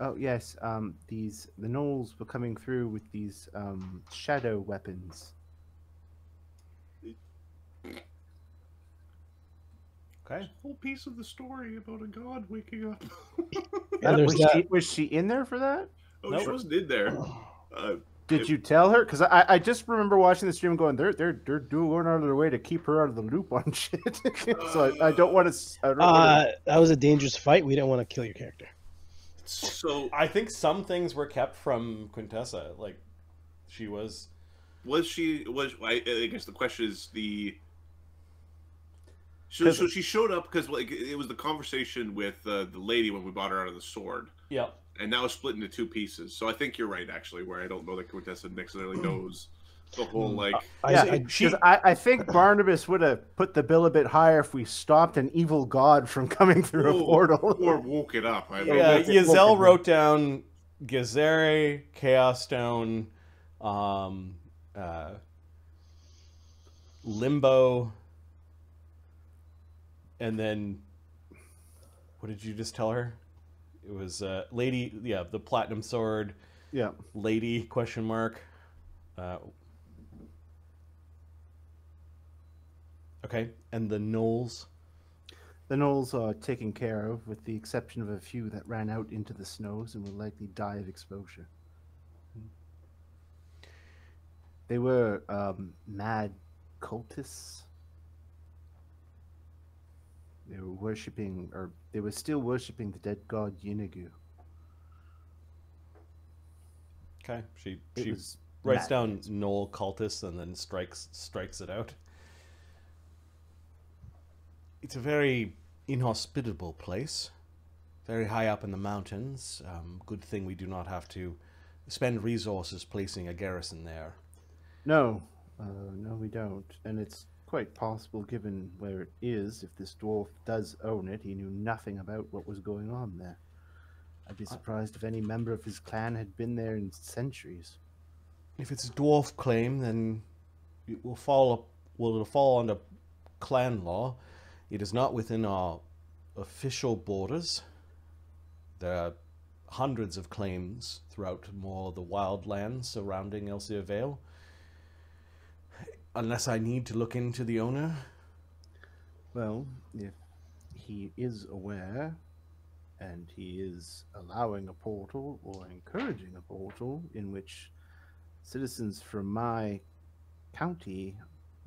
Oh yes, um, these the gnolls were coming through with these um, shadow weapons. Okay. Whole piece of the story about a god waking up. Yeah, was, she, was she in there for that? oh, Nope. she wasn't in there. Uh, Did If- you tell her? Because I, I just remember watching the stream going, they're they're they're doing going out of their way to keep her out of the loop on shit. so I, I don't want to. I don't wanna- Uh, that was a dangerous fight. We didn't want to kill your character. so I think some things were kept from Quintessa. Like, she was. was she was I, I guess the question is the so, 'Cause- so she showed up because like it was the conversation with uh, the lady when we bought her out of the sword Yeah. and now it's split into two pieces so i think you're right actually where i don't know that Quintessa necessarily knows the whole like I, yeah, I, she- I, I think Barnabus would have put the bill a bit higher if we stopped an evil god from coming through a portal. or woke it up I Yeah, know. that's it. Yazel wrote down Gazere, Chaos Stone, um, uh, Limbo, and then what did you just tell her? It was uh, Lady, yeah, the Platinum Sword, yeah. Lady question mark. Uh, okay, and the Gnolls. The gnolls are taken care of, with the exception of a few that ran out into the snows and will likely die of exposure. They were um, mad cultists. They were worshipping, or they were still worshipping the dead god Yeenoghu. Okay, she It she writes down madness. Gnoll cultist and then strikes strikes it out. It's a very inhospitable place, very high up in the mountains. Um, good thing we do not have to spend resources placing a garrison there. No, uh, no, we don't. And it's quite possible, given where it is, if this dwarf does own it, he knew nothing about what was going on there. I'd be surprised if any member of his clan had been there in centuries. If it's a dwarf claim, then it will fall up. Will it'll fall under clan law? It is not within our official borders. There are hundreds of claims throughout more of the wild lands surrounding Elsia Vale. Unless I need to look into the owner. Well, if he is aware and he is allowing a portal or encouraging a portal in which citizens from my county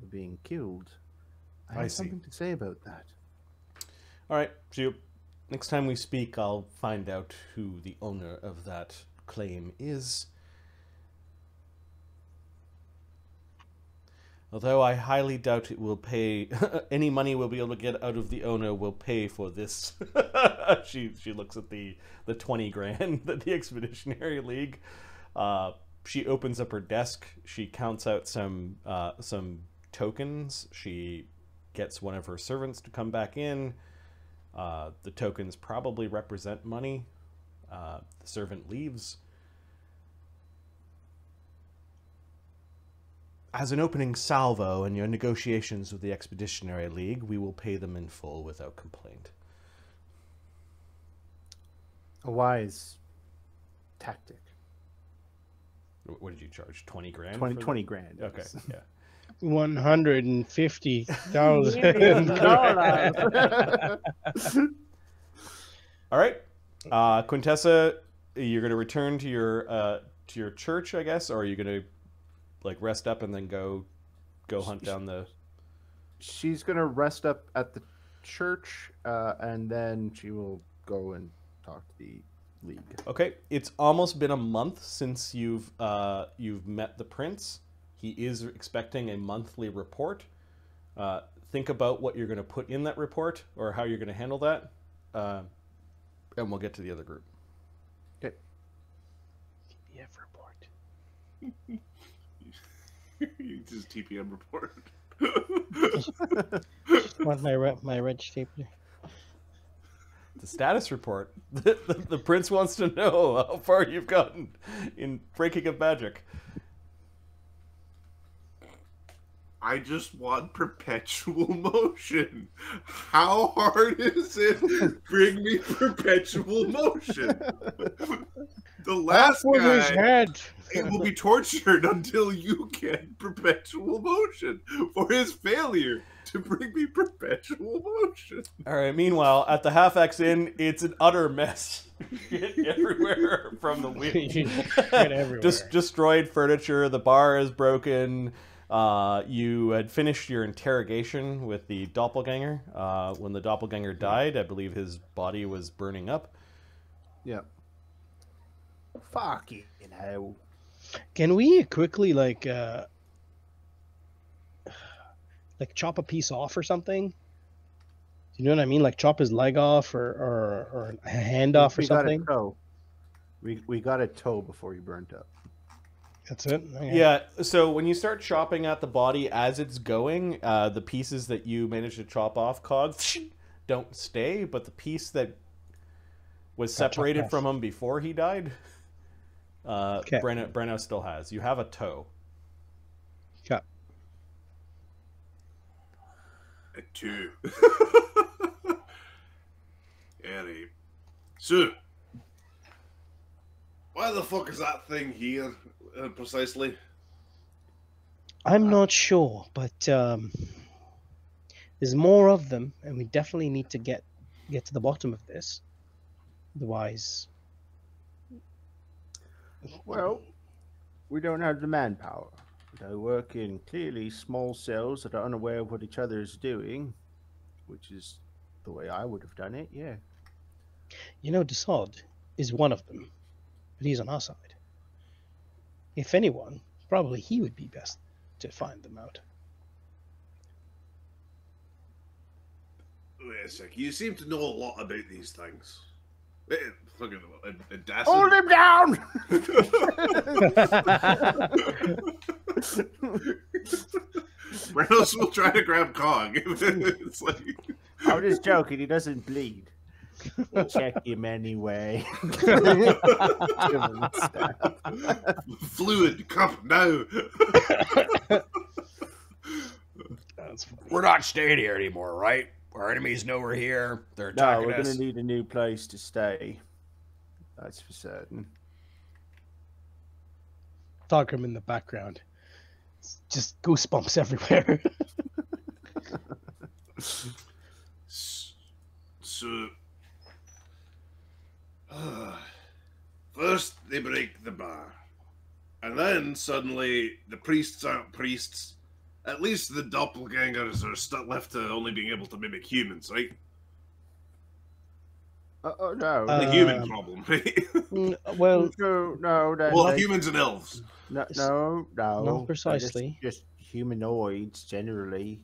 are being killed, I, I have see. something to say about that. All right, so next time we speak, I'll find out who the owner of that claim is. Although I highly doubt it will pay any money we'll be able to get out of the owner will pay for this. she she looks at the the twenty grand that the Expeditionary League. Uh, she opens up her desk. She counts out some uh, some tokens. She gets one of her servants to come back in. Uh, the tokens probably represent money. Uh, the servant leaves. As an opening salvo in your negotiations with the Expeditionary League, we will pay them in full without complaint. A wise tactic. What did you charge? 20 grand? 20, 20 grand. Okay, yes. yeah. One hundred and fifty thousand. All right. Uh, Quintessa, you're going to return to your uh, to your church, I guess, or are you going to like rest up and then go go hunt down the She's going to rest up at the church uh, and then she will go and talk to the league. Okay, it's almost been a month since you've uh, you've met the prince. He is expecting a monthly report. Uh, think about what you're going to put in that report or how you're going to handle that, uh, and we'll get to the other group. Okay. PDF report. Just TPM report. Want my re- my red stapler? The status report. The, the, the prince wants to know how far you've gotten in breaking of magic. I just want perpetual motion. How hard is it? Bring me perpetual motion. The last Off with his guy head. he will be tortured until you get perpetual motion for his failure to bring me perpetual motion. All right. Meanwhile, at the Half Axe Inn, it's an utter mess. Everywhere from the wheel. Shit everywhere. Just destroyed furniture. The bar is broken. Uh, you had finished your interrogation with the doppelganger. Uh, when the doppelganger died, I believe his body was burning up. Yeah. Fucking hell. Can we quickly like uh like chop a piece off or something? You know what I mean? Like chop his leg off or or, or a hand off or we got something. a toe. We we got a toe before he burnt up. That's it. Okay. Yeah. So when you start chopping at the body as it's going, uh, the pieces that you manage to chop off, cog, don't stay, but the piece that was separated from him before he died, uh, Okay. Breno, Breno still has. You have a toe. Okay. A two. Harry. So, why the fuck is that thing here uh, precisely? I'm not sure, but um, there's more of them, and we definitely need to get get to the bottom of this. Otherwise, Well, we don't have the manpower. They work in clearly small cells that are unaware of what each other is doing, which is the way I would have done it. Yeah. you know, Desaad is one of them, but he's on our side. If anyone, probably he would be best to find them out. Wait a sec. You seem to know a lot about these things. Eh, Look at the Dacin. Hold him down! Reynolds will try to grab Cog. it's like I'm just joking. He doesn't bleed. We'll check him anyway. Give him a stab. fluid. Come now. That's. We're not staying here anymore, right? Our enemies know we're here. They're attacking no, we're us. going to need a new place to stay. That's for certain. Thogrim in the background. It's just goosebumps everywhere. So, first they break the bar, and then suddenly the priests aren't priests. At least the doppelgangers are stuck left to only being able to mimic humans, right? Uh, oh no. Uh, The human Um, problem, right? Well, no, no, no, well, no, humans and elves. no, no, no, Not they're just- precisely. Just, humanoids generally.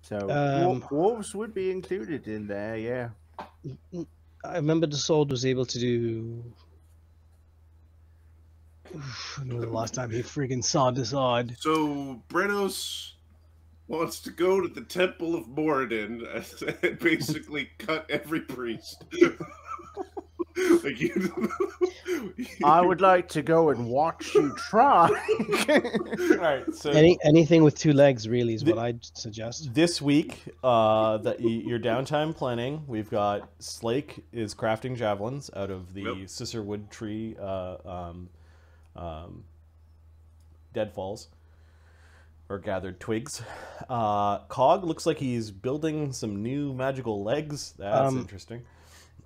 So Um, dwar- dwarves would be included in there, yeah. I remember the sword was able to do. Oof, I know the last time he friggin' saw this Desaad. So Brennos wants to go to the Temple of Moradin and basically cut every priest. like you, I would like to go and watch you try. All right. So Any anything with two legs really is The- what I'd suggest. this week, uh, that y- your downtime planning, we've got Slake is crafting javelins out of the Yep. Cicerwood tree, uh, um, um, deadfalls or gathered twigs. Uh, Cog looks like he's building some new magical legs. That's Um, interesting.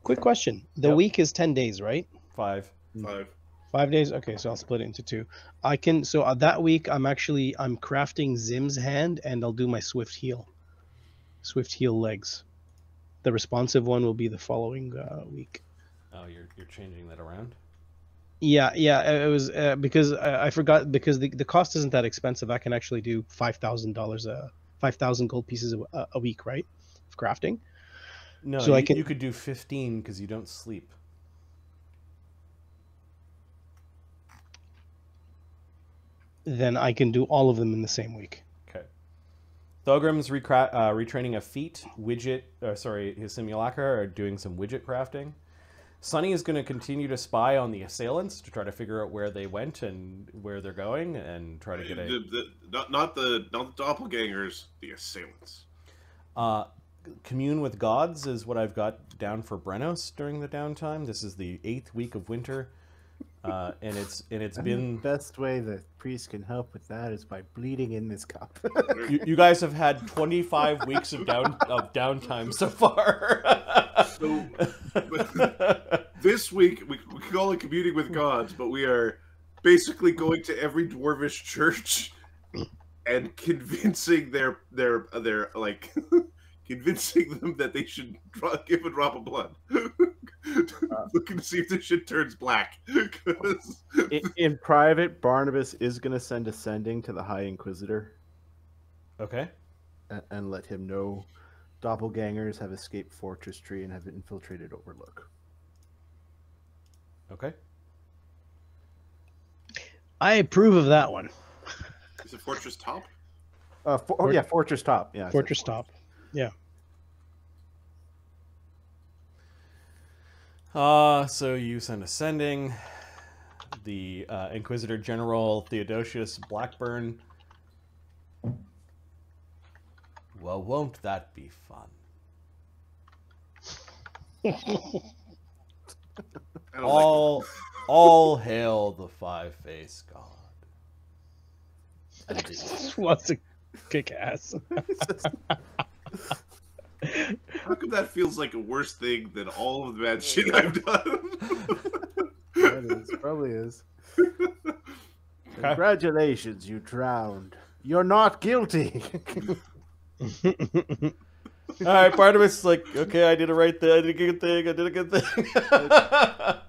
Quick question: The Yep. week is ten days, right? Five. Five. Five days. Okay, so I'll split it into two. I can. So uh, that week, I'm actually I'm crafting Zim's hand, and I'll do my Swift heal. Swift heal legs. The responsive one will be the following uh, week. Oh, you're you're changing that around. Yeah, yeah. It it was uh, because I, I forgot because the, the cost isn't that expensive. I can actually do five thousand dollars a five thousand gold pieces a, a- a week, right? Of crafting. No, So I you, can- you could do fifteen because you don't sleep. Then I can do all of them in the same week. Okay. Thogrim's recra- uh, retraining a feat. Widget, uh, sorry, his simulacra are doing some widget crafting. Sunny is going to continue to spy on the assailants to try to figure out where they went and where they're going, and try to get a. The, the, not, not the not the doppelgangers, the assailants. Uh, commune with gods is what I've got down for Brennos during the downtime. This is the eighth week of winter. Uh, and it's and it's And been the best way the priest can help with that is by bleeding in this cup. you, you guys have had 25 weeks of down of downtime so far. So, this week we, we call it communing with gods, but we are basically going to every dwarvish church and convincing their their their like convincing them that they should draw, give a drop of blood. Looking to see if this shit turns black. 'Cause- in, in private, Barnabus is going to send a sending to the High Inquisitor okay. and, and let him know doppelgangers have escaped Fortress Tree and have infiltrated Overlook. Okay. I approve of that one. Is it Fortress Top? Uh, for, oh, yeah, Fortress Top. Yeah, I said Fortress Top. Uh, so you send a sending. The uh, Inquisitor General Theodosius Blackburn. Well, won't that be fun? I don't like All, all hail the Five Face god. Wants to kick ass. How come that feels like a worse thing than all of the bad shit I've done? That is, probably is. Congratulations, you drowned. You're not guilty. All right, part Barnabus is like, okay, I did a right thing. I did a good thing. I did a good thing.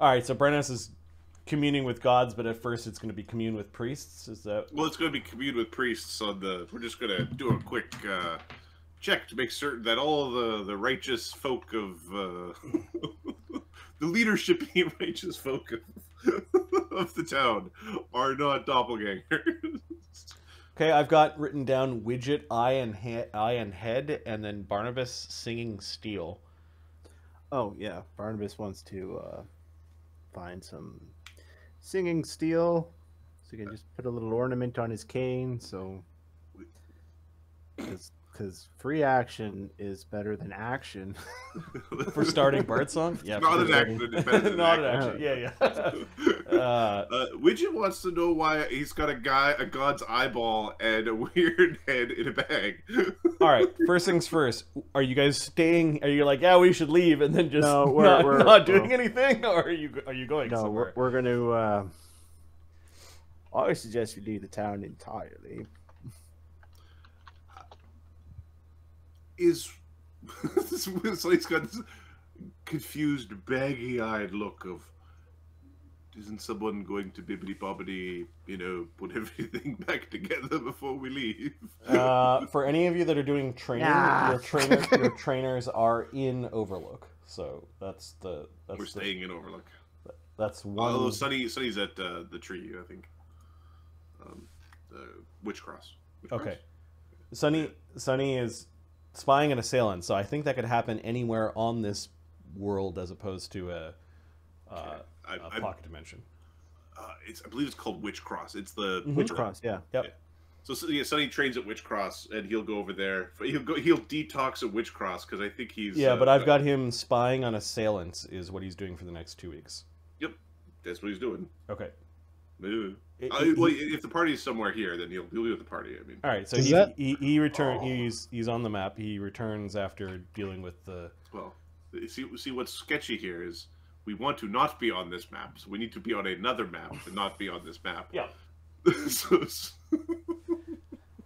All right, so Barnabus is communing with gods, but at first it's going to be commune with priests. Is that well, it's going to be commune with priests on the. We're just going to do a quick uh, check to make certain that all the the righteous folk of uh, the leadership and righteous folk of, of the town are not doppelgangers. okay? I've got written down widget eye and he- eye and head, and then Barnabus singing steel. oh yeah, Barnabus wants to uh, find some singing steel, so he can just put a little ornament on his cane. So, because free action is better than action. For starting bird song, yeah, not an starting- accident. it's better than not an action. action. Yeah, yeah. uh, Uh, Widget wants to know why he's got a guy, a god's eyeball, and a weird head in a bag. all right. First things first. Are you guys staying? Are you like, yeah, we should leave, and then just No, we're- not, we're- not doing we're- anything, or are you are you going no, somewhere? we're, we're going to. Uh, I suggest you leave the town entirely. Is so he's got this confused, baggy-eyed look of. Isn't someone going to bibbity bobbity, you know, put everything back together before we leave? Uh, for any of you that are doing training, Nah. your trainer your trainers are in Overlook, so that's the that's We're the, staying in Overlook. that's one. Although Sunny, Sunny's at uh, the tree, I think. Um, uh, Witch Cross. Witch Cross? Okay. Sunny Sunny is spying an assailant, so I think that could happen anywhere on this world as opposed to a, uh, I, a I, pocket dimension. uh, it's, I believe it's called Witch Cross. It's the Mhm. Witch Cross, yeah. So, so yeah, Sunny trains at Witch Cross, and he'll go over there. He'll go. He'll detox at Witch Cross because I think he's. Yeah, uh, but I've got him spying on assailants is what he's doing for the next two weeks. Yep, that's what he's doing. Okay. Moo. It- Uh, it- well, if the party's somewhere here, then he'll he'll be with the party. I mean, all right, so he, that- he he return Oh. he's he's on the map. He returns after dealing with the well, see see what's sketchy here is we want to not be on this map, so we need to be on another map and not be on this map. Yeah. so it's,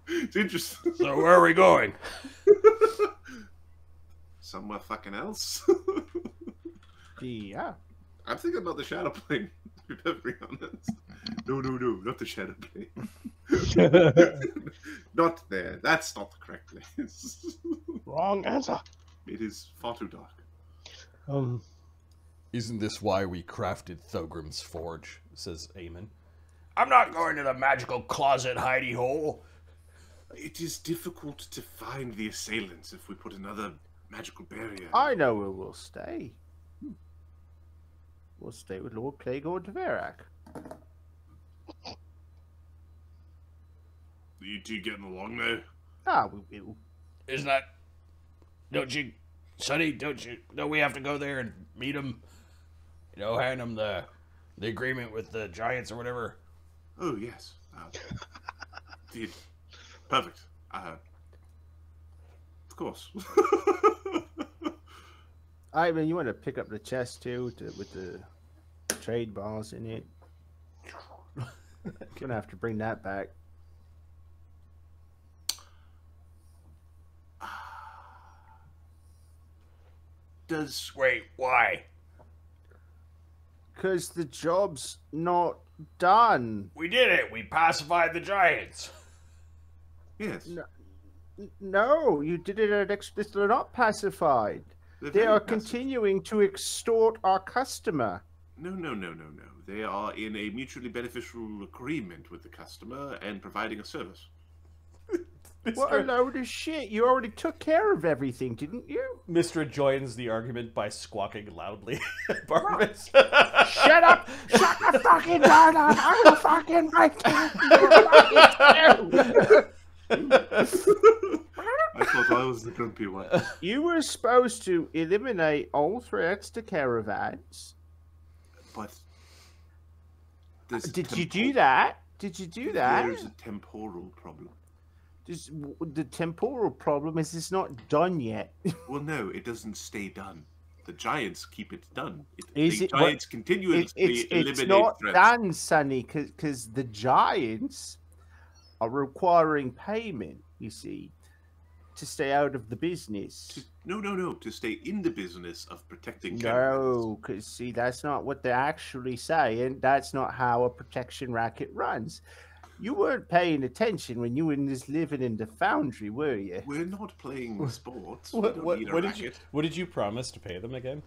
it's interesting. So where are we going? Somewhere fucking else. Yeah. I'm thinking about the shadow plane. To be perfectly honest. No, no, no, not the shadow plane. not there. That's not the correct place. Wrong answer. it is far too dark. Um, Isn't this why we crafted Thogrim's forge? Says Eamon. I'm not going to the magical closet hidey hole. It is difficult to find the assailants if we put another magical barrier. I know where we'll stay. Hmm. We'll stay with Lord Playgord Tverak. Are you two getting along now? Ah, we will. Isn't that? Don't you? Sunny, don't you? Don't we have to go there and meet him? You know, hand him the the agreement with the giants or whatever. Oh yes. Uh, the, perfect. Uh, of course. I mean, you want to pick up the chest too to, with the trade balls in it. Gonna have to bring that back. Does Wait, why? Cause the job's not done. We did it. We pacified the giants. yes? No. No, you did it at explicit. They're not pacified. they're They are passive. continuing to extort our customer. No, no, no, no, no. They are in a mutually beneficial agreement with the customer and providing a service. What a load of shit! You already took care of everything, didn't you? Mr. joins the argument by squawking loudly at Barnabus. Shut up! Shut the fucking mouth! I will fucking break I thought I was the grumpy one. You were supposed to eliminate all threats to caravans. But there's Did you do that? Did you do that? There's a temporal problem. Just, the temporal problem is it's not done yet. Well, no, it doesn't stay done. The giants keep it done. It, Is the it- giants It, continuously it's it's eliminate not threats. done, Sunny, because the giants are requiring payment. You see, to stay out of the business. To- no, no, no. To stay in the business of protecting caravans. No, because see, that's not what they're actually saying. That's not how a protection racket runs. You weren't paying attention when you were just living in the foundry, were you? We're not playing sports. what what, what did you what did you promise to pay them again?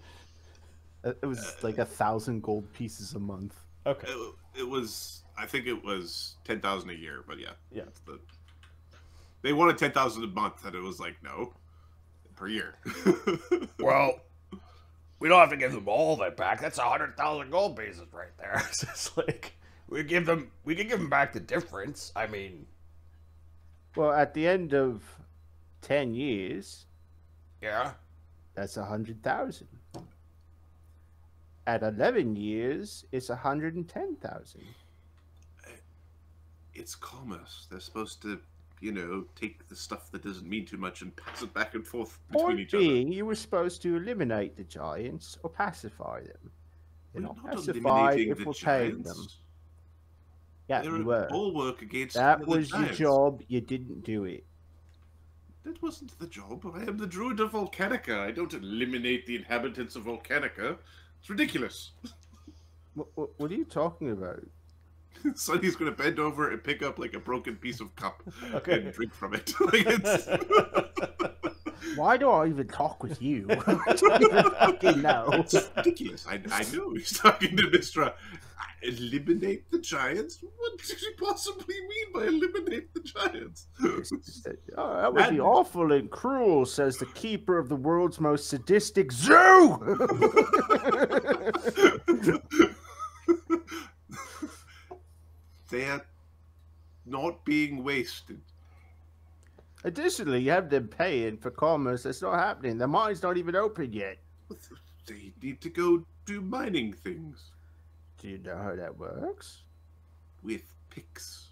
Uh, It was like a thousand gold pieces a month. Okay. It, it was. I think it was ten thousand a year, but yeah, Yeah. the. They wanted ten thousand a month, and it was like no, per year. Well, we don't have to give them all that back. That's a hundred thousand gold pieces right there. So it's like we give them, we can give them back the difference. I mean, Well, at the end of ten years, yeah. that's a hundred thousand. At eleven years, it's a hundred and ten thousand. it's commerce. They're supposed to, you know, take the stuff that doesn't mean too much and pass it back and forth between Point each other. being, you were supposed to eliminate the giants or pacify them. They're We're not not pacified eliminating if the we're paying them. Yeah, They're you a were. bulwark against That was your job. You didn't do it. That wasn't the job. I am the druid of Volcanica. I don't eliminate the inhabitants of Volcanica. It's ridiculous. What, what, what are you talking about? Sunny's gonna bend over and pick up like a broken piece of cup Okay. and drink from it. like it's... Why do I even talk with you? I don't even fucking know. it's ridiculous. I, I know he's talking to Mistra. Uh, eliminate the giants? What does he possibly mean by eliminate the giants? Oh, that would be Madness. awful and cruel, says the keeper of the world's most sadistic zoo. They're not being wasted. Additionally, you have them paying for commerce that's not happening. The mine's not even open yet. They need to go do mining things Do you know how that works? with picks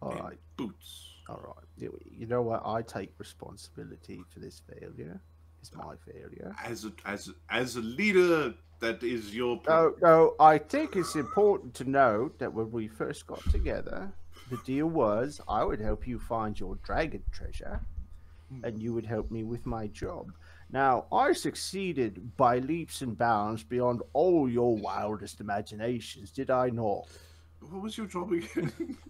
All right, boots. all right. You you know what? I take responsibility for this failure. It's uh, my failure. As a as as a leader, that is your. No, no, I think it's important to note that when we first got together, the deal was I would help you find your dragon treasure, and you would help me with my job. Now, I succeeded by leaps and bounds beyond all your wildest imaginations, did I not? What was your job again?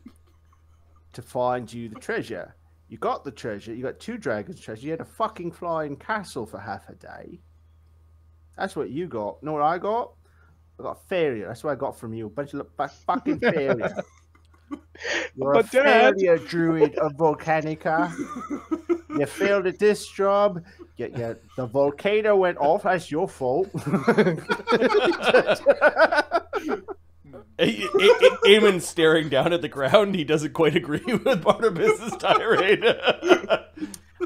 To find you the treasure. You got the treasure, you got two dragons' treasure, you had a fucking flying castle for half a day. That's what you got. know what I got? I got a failure. That's what I got from you. A bunch of lu- fucking failure. You're a But Dad- failure, druid of Volcanica. You failed at this job. You, you, the volcano went off. That's your fault. A- A- A- Eamon's staring down at the ground. He doesn't quite agree with Barnabus's tirade.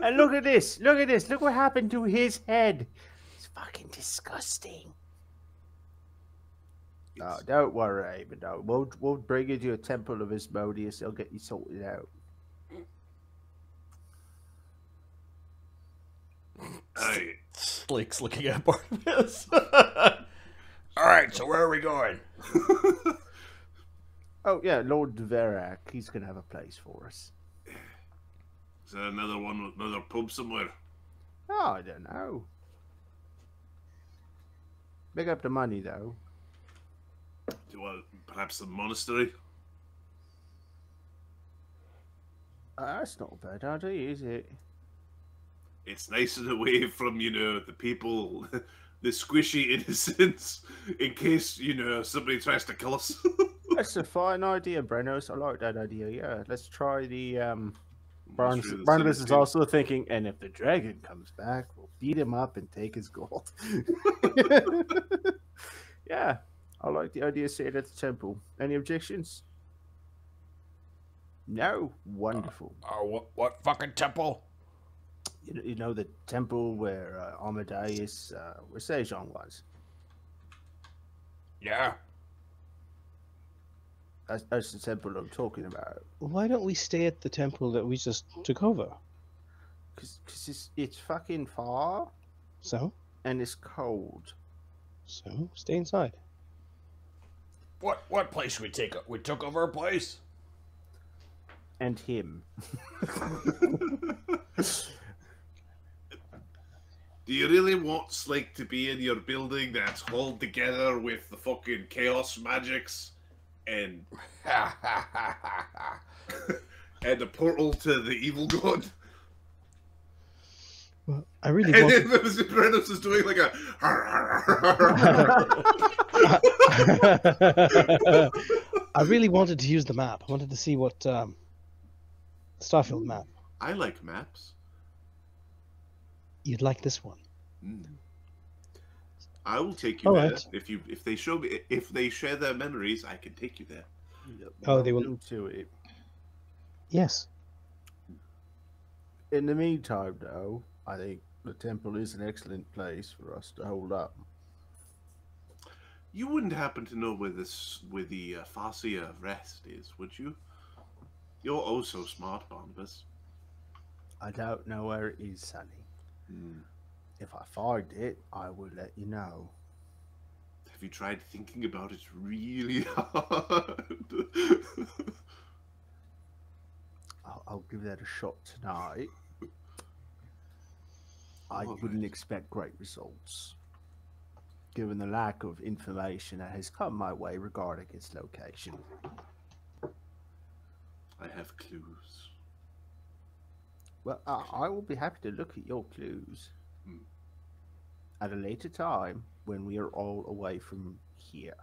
and look at this. Look at this. Look what happened to his head. It's fucking disgusting. Oh, don't worry, but no, we'll we'll bring you to a temple of Asmodeus. They'll get you sorted out. Aye. Slake's looking at Barnabus. All right, so where are we going? Oh yeah, Lord Dverak. He's gonna have a place for us. Is there another one with another pub somewhere? Oh, I don't know. Make up the money though. Do you want perhaps the monastery? Uh, that's not a bad idea, is it? It's nice and away from, you know, the people, the squishy innocents, in case, you know, somebody tries to kill us. That's a fine idea, Brennos. I like that idea. Yeah, let's try the. Um, Barnabus, Monastery of the Barnabus is also thinking, and if the dragon comes back, we'll beat him up and take his gold. yeah, I like the idea of staying at the temple. Any objections? No. Wonderful. Uh, what, what fucking temple? you, know, you know the temple where uh, Amadeus, uh, where Sejon was. Yeah. That's, that's the temple I'm talking about. Why don't we stay at the temple that we just took over? Because it's, it's fucking far So, and it's cold. so stay inside. What what place we take? We took over a place. And him. Do you really want Slake to be in your building that's hauled together with the fucking chaos magics and and the portal to the evil god? Well, I really And want. then Mr. Brennan is doing like a I really wanted to use the map. I wanted to see what um, Starfield map. I like maps. You'd like this one. Mm. I will take you All there right. if you if they show me if they share their memories. I can take you there. Oh, they will- Welcome To it. Yes. In the meantime, though, I think the temple is an excellent place for us to hold up. You wouldn't happen to know where this where the uh, Farsia rest is, would you? You're oh so smart, Barnabus. I don't know where it is, Sunny. Hmm. If I find it, I will let you know. Have you tried thinking about it really hard? I'll, I'll give that a shot tonight. I All wouldn't expect great results, given the lack of information that has come my way regarding its location. I have clues. Well, I, I will be happy to look at your clues Hmm. at a later time when we are all away from here.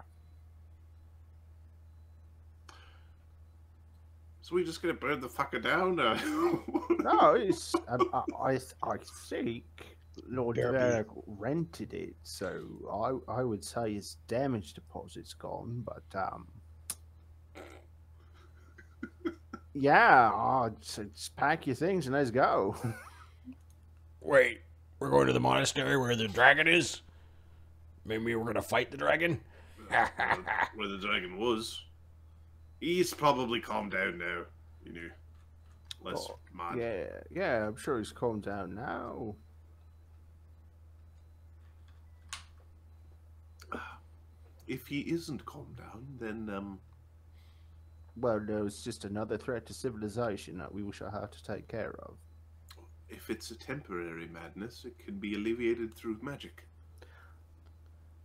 So we're just gonna burn the fucker down? Uh, No, it's I, I, I, I think Lord Derek rented it, so I I would say his damage deposit's gone, but um. Yeah, oh, just, just pack your things and let's go. Wait, we're going to the monastery where the dragon is. Maybe we're gonna fight the dragon. where, where the dragon was. He's probably calmed down now. You know, less Oh, mad. yeah, yeah, I'm sure he's calmed down now. If he isn't calmed down, then um, Well, no, it's just another threat to civilization that we shall have to take care of. If it's a temporary madness, it can be alleviated through magic.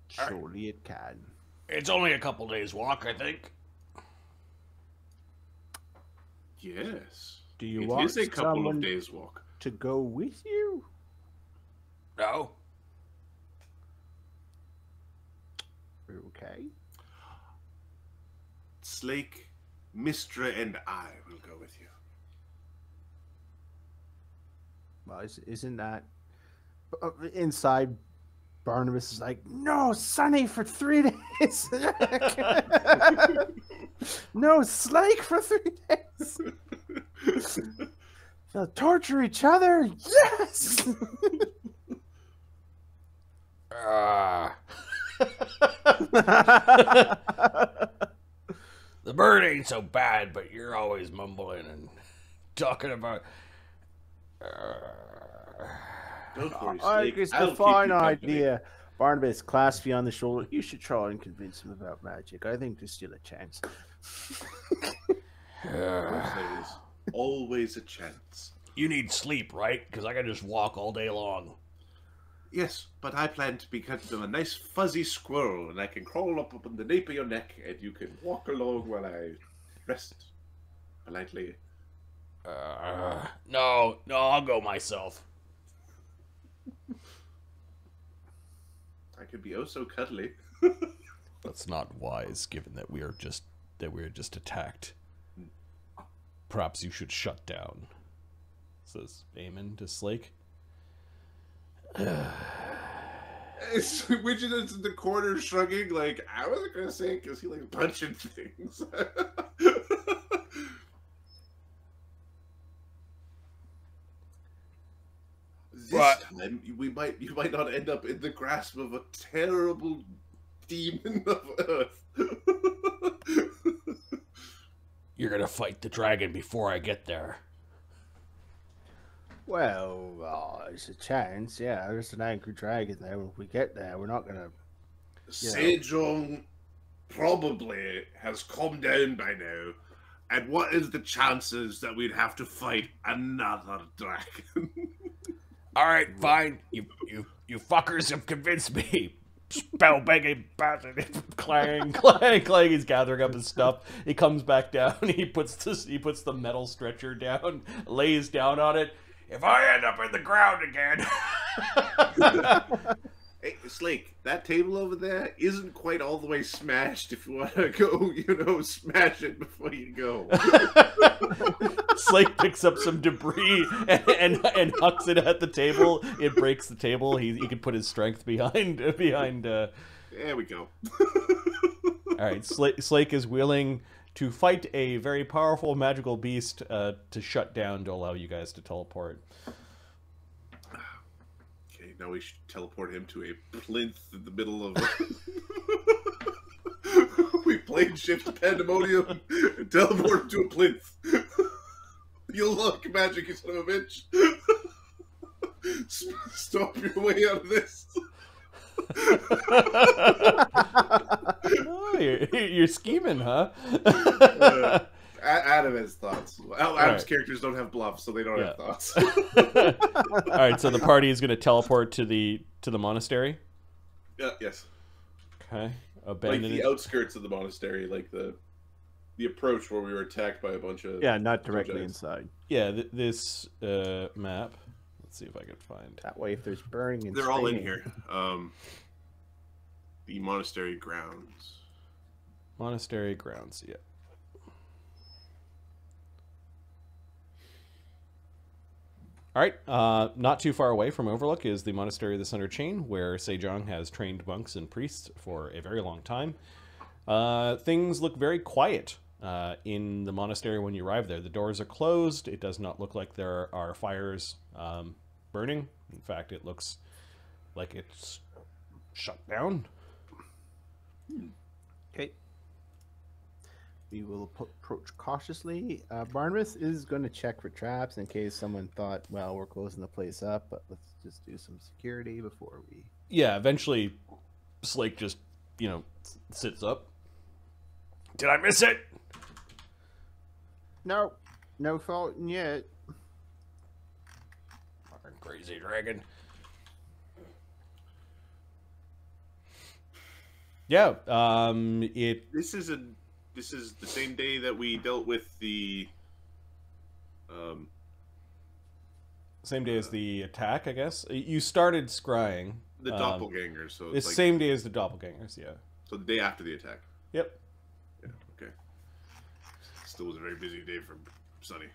Surely it can. It's only a couple days walk, I think. Yes. Do you It want is a couple someone of days walk. to go with you? No. Okay. Slake, Mistra, and I will go with you. Well, is, isn't that uh, inside? Barnabus is like, no, Sunny for three days. no, Slake for three days. They'll torture each other. Yes. Ah. the bird ain't so bad, but you're always mumbling and talking about. Uh, don't worry, I Snake. think it's I'll a fine idea. Barnabus clasps you on the shoulder. You should try and convince him about magic. I think there's still a chance. There's always a chance. you need sleep, right? Because I can just walk all day long. Yes, but I plan to become a nice fuzzy squirrel, and I can crawl up up on the nape of your neck, and you can walk along while I rest politely. Uh, no, no, I'll go myself. I could be oh so cuddly. That's not wise, given that we are just that we are just attacked. Perhaps you should shut down. Says Eamon to Slake. Which is in the corner shrugging, like, I wasn't gonna say it because he likes punching things. this What? time, we might you might not end up in the grasp of a terrible demon of Earth. You're gonna fight the dragon before I get there. Well, uh, there's a chance. Yeah, there's an angry dragon there. When we get there, we're not gonna. Sejong probably has calmed down by now. And what is the chances that we'd have to fight another dragon? All right, fine. You you you fuckers have convinced me. Spell begging bastard. clang, clang, clang. He's gathering up his stuff. He comes back down. He puts this. He puts the metal stretcher down. Lays down on it. If I end up in the ground again. Hey, Slake, that table over there isn't quite all the way smashed if you want to go, you know, smash it before you go. Slake picks up some debris and, and and hucks it at the table. It breaks the table. He he can put his strength behind behind. Uh... there we go. All right, Slake, Slake is willing to fight a very powerful magical beast uh, to shut down to allow you guys to teleport. Now we should teleport him to a plinth in the middle of. we played shift pandemonium and teleport him to a plinth. You'll look magic, you son of a bitch. Stop your way out of this. oh, you're, you're scheming, huh? Uh, A- Adam has thoughts. Adam's right. characters don't have bluffs, so they don't Yeah. have thoughts. All right, so the party is going to teleport to the to the monastery. yeah, yes. Okay, Like the outskirts of the monastery, like the the approach where we were attacked by a bunch of Yeah, not directly giants. inside. Yeah, th- this uh, map. Let's see if I can find. That way, if there's burning and They're all in here. Um, the monastery grounds. Monastery grounds, yeah. All right, uh, not too far away from Overlook is the Monastery of the Center Chain, where Sejong has trained monks and priests for a very long time. Uh, things look very quiet uh, in the monastery when you arrive there. The doors are closed. It does not look like there are fires um, burning. In fact, it looks like it's shut down. Okay. We will approach cautiously. Uh, Barnabus is going to check for traps in case someone thought, well, we're closing the place up, but let's just do some security before we. yeah, eventually Slake just, you know, sits up. Did I miss it? No, no fault yet. Fucking crazy dragon. Yeah, um, it This is a this is the same day that we dealt with the um same day as the attack, I guess. You started scrying. the Um, doppelgangers. So The it's like same day as the doppelgangers, yeah. so the day after the attack. Yep. Yeah. Okay. Still was a very busy day for Sunny.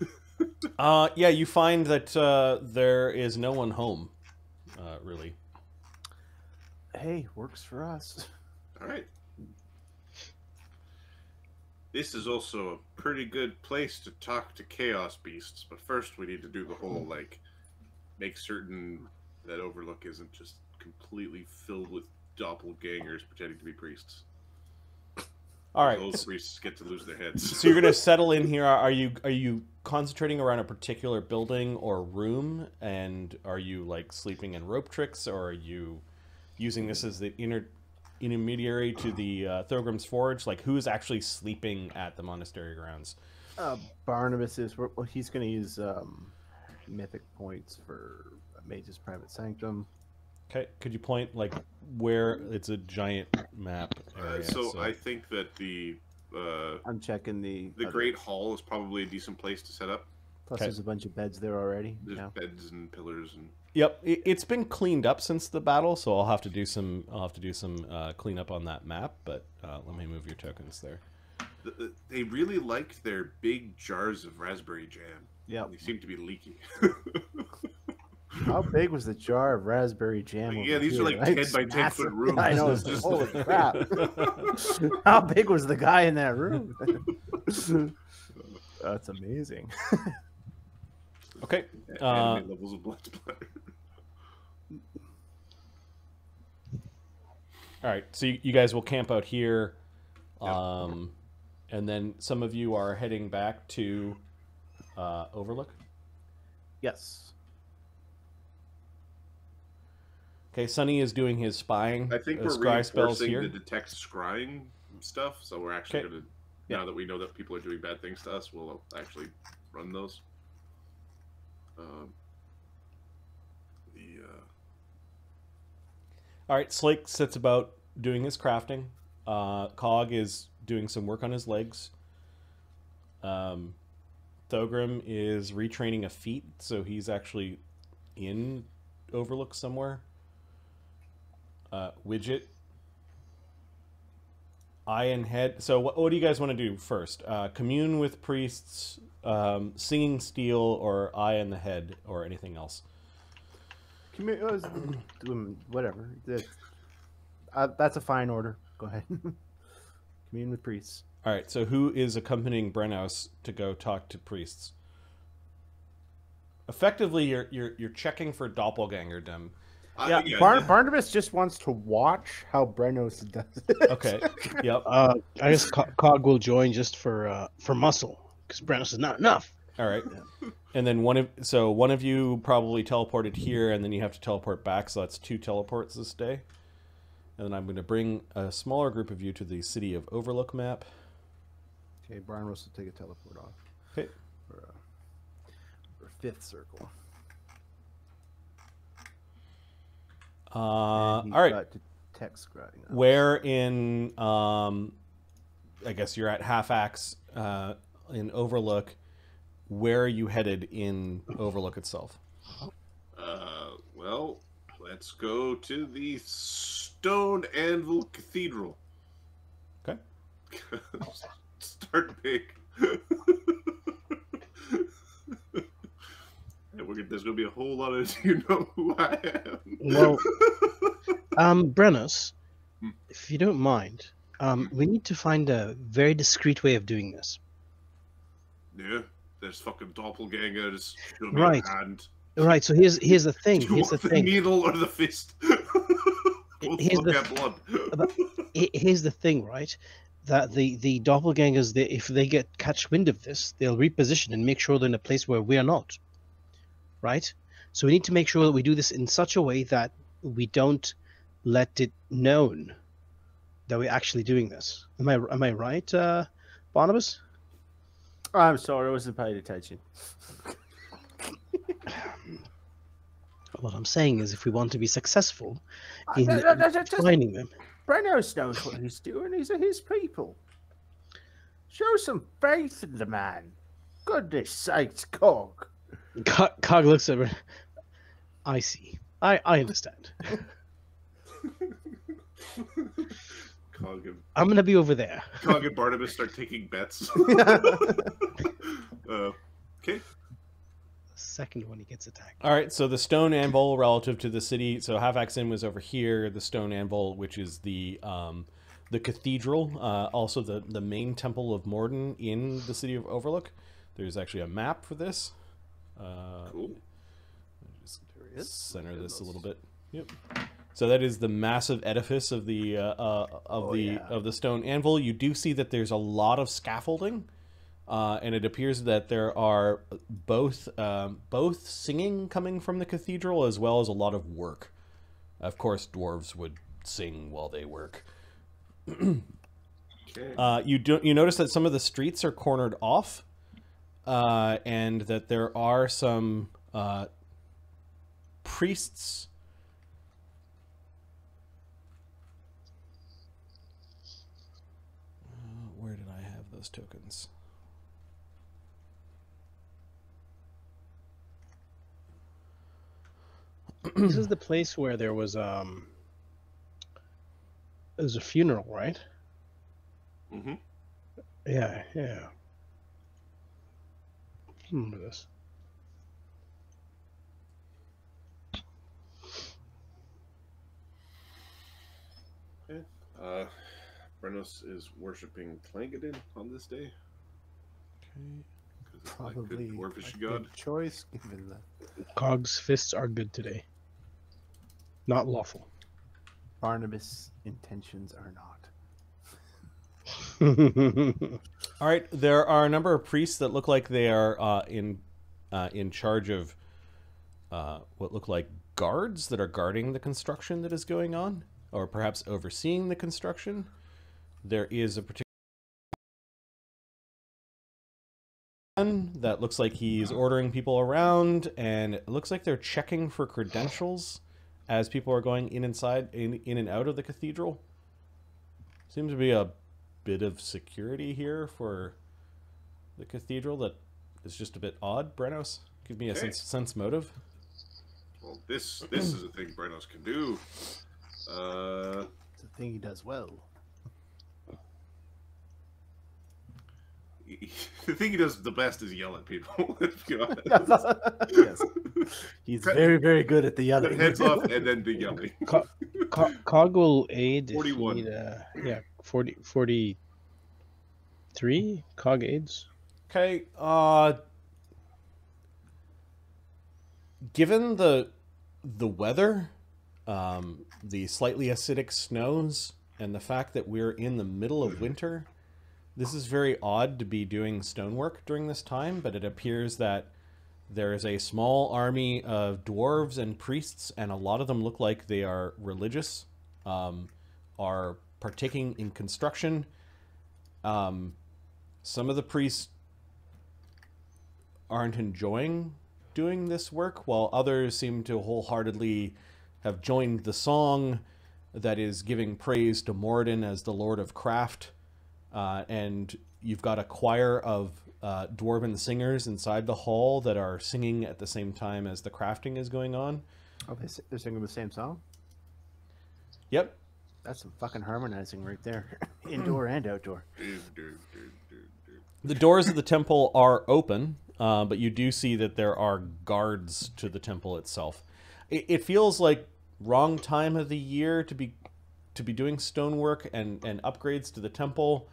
Uh, yeah, you find that uh, there is no one home, uh, really. Hey, works for us. All right. This is also a pretty good place to talk to chaos beasts, but first we need to do the whole like make certain that Overlook isn't just completely filled with doppelgangers pretending to be priests. All right. Those priests get to lose their heads. So you're gonna settle in here. Are you are you concentrating around a particular building or room? And are you like sleeping in rope tricks, or are you using this as the inter intermediary to the uh, Thorgrim's Forge? Like, who's actually sleeping at the monastery grounds? Uh, Barnabus is. Well, he's going to use um, mythic points for Mage's Private Sanctum. Okay, could you point like where it's a giant map Uh, area? so, I think that the uh, I'm checking the the other- Great Hall is probably a decent place to set up. Plus, Okay. there's a bunch of beds there already. There's Yeah. beds and pillars and Yep, it, it's been cleaned up since the battle, so I'll have to do some. I'll have to do some uh, cleanup on that map. But uh, let me move your tokens there. th- th- they really liked their big jars of raspberry jam. Yeah. They seem to be leaky. How big was the jar of raspberry jam? Yeah, over these are here? like 10 by 10 foot rooms. I know. It's It's just- holy crap! How big was the guy in that room? That's amazing. Okay, Uh, levels of blood splatter. all right. So you, you guys will camp out here, Yeah. um, and then some of you are heading back to uh, Overlook. Yes. Okay, Sunny is doing his spying. I think uh, we're scry spells reinforcing here. the detect scrying stuff, so we're actually Okay. going to, Yeah. now that we know that people are doing bad things to us, we'll actually run those. Um, the uh, All right, Slake sits about doing his crafting. Uh, Cog is doing some work on his legs. Um, Thorgrim is retraining a feat, so he's actually in Overlook somewhere. Uh, Widget. Eye and head. So, what, what do you guys want to do first? Uh, commune with priests, um, singing steel, or eye in the head, or anything else? Commu- uh, um, whatever. That- uh, that's a fine order. Go ahead. Commune with priests. All right, so who is accompanying Brennos to go talk to priests? Effectively, you're you're you're checking for doppelgangerdom. I- Yeah, Bar- the- Barnabus just wants to watch how Brennos does it. Okay. Yep. Uh, I guess Cog will join just for uh, for muscle because Brennos is not enough. All right. And then one of so one of you probably teleported here, and then you have to teleport back. So that's two teleports this day. And then I'm going to bring a smaller group of you to the city of Overlook map. Okay, Barnabus will take a teleport off. Okay. For, uh, for fifth circle. Uh, he's all right. got detect scrying. Where in um, I guess you're at half axe uh, in Overlook. Where are you headed in Overlook itself? Uh, well, let's go to the Stone Anvil Cathedral. Okay. Start big. And we're gonna, there's gonna be a whole lot of you know who I am. Well, um, Brennos, Hmm. if you don't mind, um, we need to find a very discreet way of doing this. Yeah, there's fucking doppelgangers. Right. hand. Right. So here's here's the thing. Here's the the thing. needle or the fist? Here's the-. But- here's the thing, right? That the the doppelgangers, they, if they get catch wind of this, they'll reposition and make sure they're in a place where we are not. Right. So we need to make sure that we do this in such a way that we don't let it known that we're actually doing this. Am I am I right, uh, Barnabus? I'm sorry, I wasn't paying attention. What I'm saying is, if we want to be successful in Uh, no, no, no, just- finding them, Brennos knows what he's doing. These are his people. Show some faith in the man. Goodness sakes, Cog. Co- Cog looks at her. I see. I I understand. Cog and, I'm gonna be over there. Cog and Barnabus start taking bets. uh, okay. Second one, he gets attacked. All right, so the stone anvil relative to the city. So Half Axe Inn was over here. The stone anvil, which is the um, the cathedral, uh, also the the main temple of Moradin in the city of Overlook. There's actually a map for this. Uh, Cool. just There center this a little bit. Yep. So that is the massive edifice of the uh, uh, of Oh, the yeah. of the stone anvil. You do see that there's a lot of scaffolding, uh, and it appears that there are both um, both singing coming from the cathedral as well as a lot of work. Of course, dwarves would sing while they work. Okay. Uh, you do you notice that some of the streets are cornered off, uh, and that there are some uh, priests. Uh, where did I have those tokens? this is the place where there was um there was a funeral, right? Mm-hmm. Yeah, yeah. Remember this. Uh, Brennos is worshiping Clangeddin on this day. Okay. it's like Probably good dwarfish a god. good choice given that. Cog's fists are good today. Not lawful. Barnabus intentions are not. All right, there are a number of priests that look like they are uh, in uh, in charge of uh, what look like guards that are guarding the construction that is going on, or perhaps overseeing the construction. There is a particular one that looks like he's ordering people around, and it looks like they're checking for credentials as people are going in inside in in and out of the cathedral. Seems to be a bit of security here for the cathedral that is just a bit odd. Brennos, give me a Okay. sense, sense motive. Well, this this is a thing Brennos can do. Uh, It's a thing he does well. He- the thing he does the best is yell at people. let's be honest. yes. He's Cut- very, very good at the Cut yelling. heads off and then the yelling. Co- Co- Cog will aid 41. need, uh, yeah, 40, 43 Cog aids. Okay, uh given the the weather, um, the slightly acidic snows, and the fact that we're in the middle of winter, this is very odd to be doing stonework during this time, but it appears that there is a small army of dwarves and priests, and a lot of them look like they are religious, um, are partaking in construction. Um, some of the priests aren't enjoying doing this work, while others seem to wholeheartedly have joined the song that is giving praise to Moradin as the Lord of Craft. Uh, and you've got a choir of uh, dwarven singers inside the hall that are singing at the same time as the crafting is going on. Oh, they're singing the same song? Yep. That's some fucking harmonizing right there. Indoor and outdoor. The doors of the temple are open, uh, but you do see that there are guards to the temple itself. It, it feels like wrong time of the year to be to be doing stonework and and upgrades to the temple.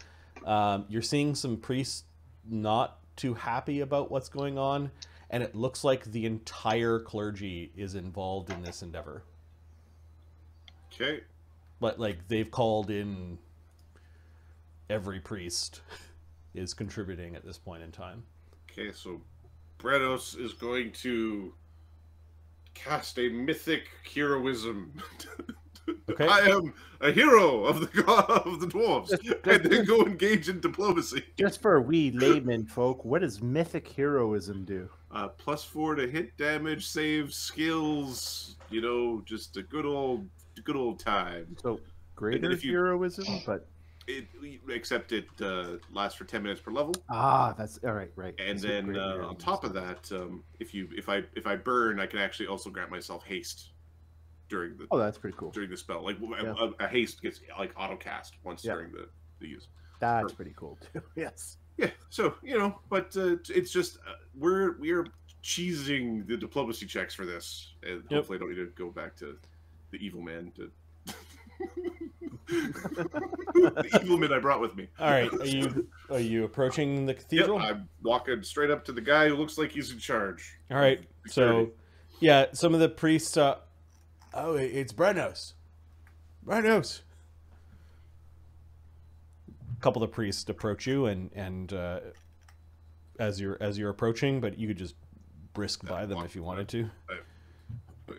Um, you're seeing some priests not too happy about what's going on, and it looks like the entire clergy is involved in this endeavor. Okay. But like they've called in every priest is contributing at this point in time. Okay, so Brennos is going to cast a mythic heroism. Okay. I am a hero of the god of the dwarves, and then go engage in diplomacy. Just for we laymen folk, what does mythic heroism do? Uh, plus four to hit damage, save, skills. You know, just a good old, good old time. So greater if you- heroism, but It, except it uh, lasts for ten minutes per level. ah, that's all right, right. And That's then uh, on top of that, um, if you if I if I burn, I can actually also grant myself haste during the oh, that's pretty cool. during the spell. Like a- Yeah. a, a haste gets like auto cast once Yeah. during the, the use. That's pretty cool too. Yes. Yeah. So you know, but uh, it's just uh, we're we're cheesing the diplomacy checks for this, and Yep. hopefully I don't need to go back to the evil man to. the evil man I brought with me. All right, are you are you approaching the Yep, cathedral? I'm walking straight up to the guy who looks like he's in charge. All right, so yeah, some of the priests. Uh, oh, it- it's Brennos. Brennos. A couple of the priests approach you, and and uh, as you're as you're approaching, but you could just brisk by them if you wanted to.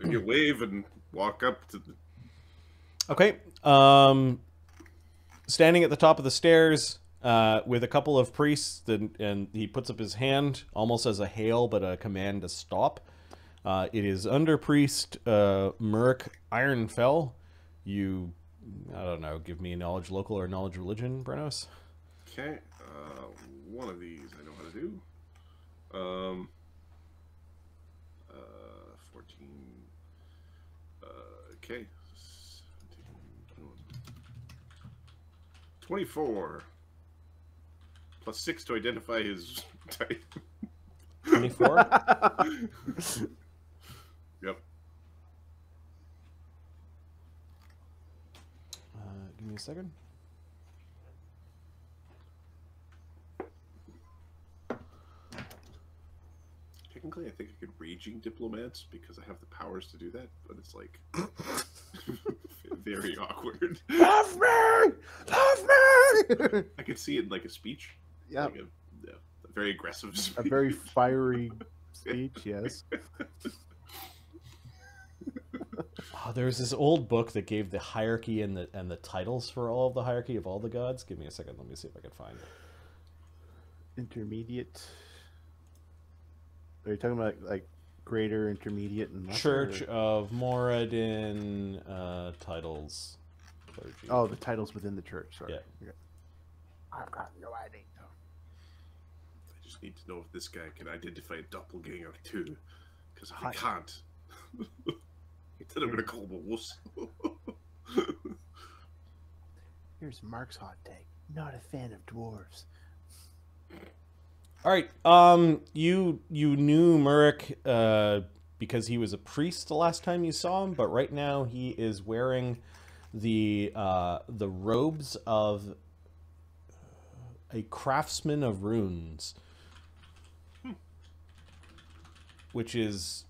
you wave and walk up to the Okay. Um, standing at the top of the stairs uh, with a couple of priests, and, and he puts up his hand almost as a hail, but a command to stop. Uh, it is under priest uh, Merc Ironfell. You, I don't know, give me knowledge local or knowledge religion, Brennos. Okay, uh, one of these I know how to do. Um, uh, 14. Uh, okay. 24. Plus 6 to identify his type. 24. Yep. uh, give me a second. Technically, I think I could raging diplomats because I have the powers to do that, but it's like very awkward. Love me! Love me! I could see it in like a speech. yeah, Like a, yeah, a very aggressive speech. a very fiery speech, yes. Oh, there was this old book that gave the hierarchy and the and the titles for all of the hierarchy of all the gods. Give me a second. Let me see if I can find it. Intermediate. Are you talking about like greater, intermediate, and lesser, Church or- of Moradin uh, titles. Clergy. Oh, the titles within the church. Sorry. Yeah. Okay. I've got no idea. I just need to know if this guy can identify a doppelganger too. Because I, Hi. can't, then I'm gonna call him a wuss. Here's Mark's hot take. Not a fan of dwarves. All right. Um, you you knew Murik uh, because he was a priest the last time you saw him, but right now he is wearing the uh, the robes of a craftsman of runes, which is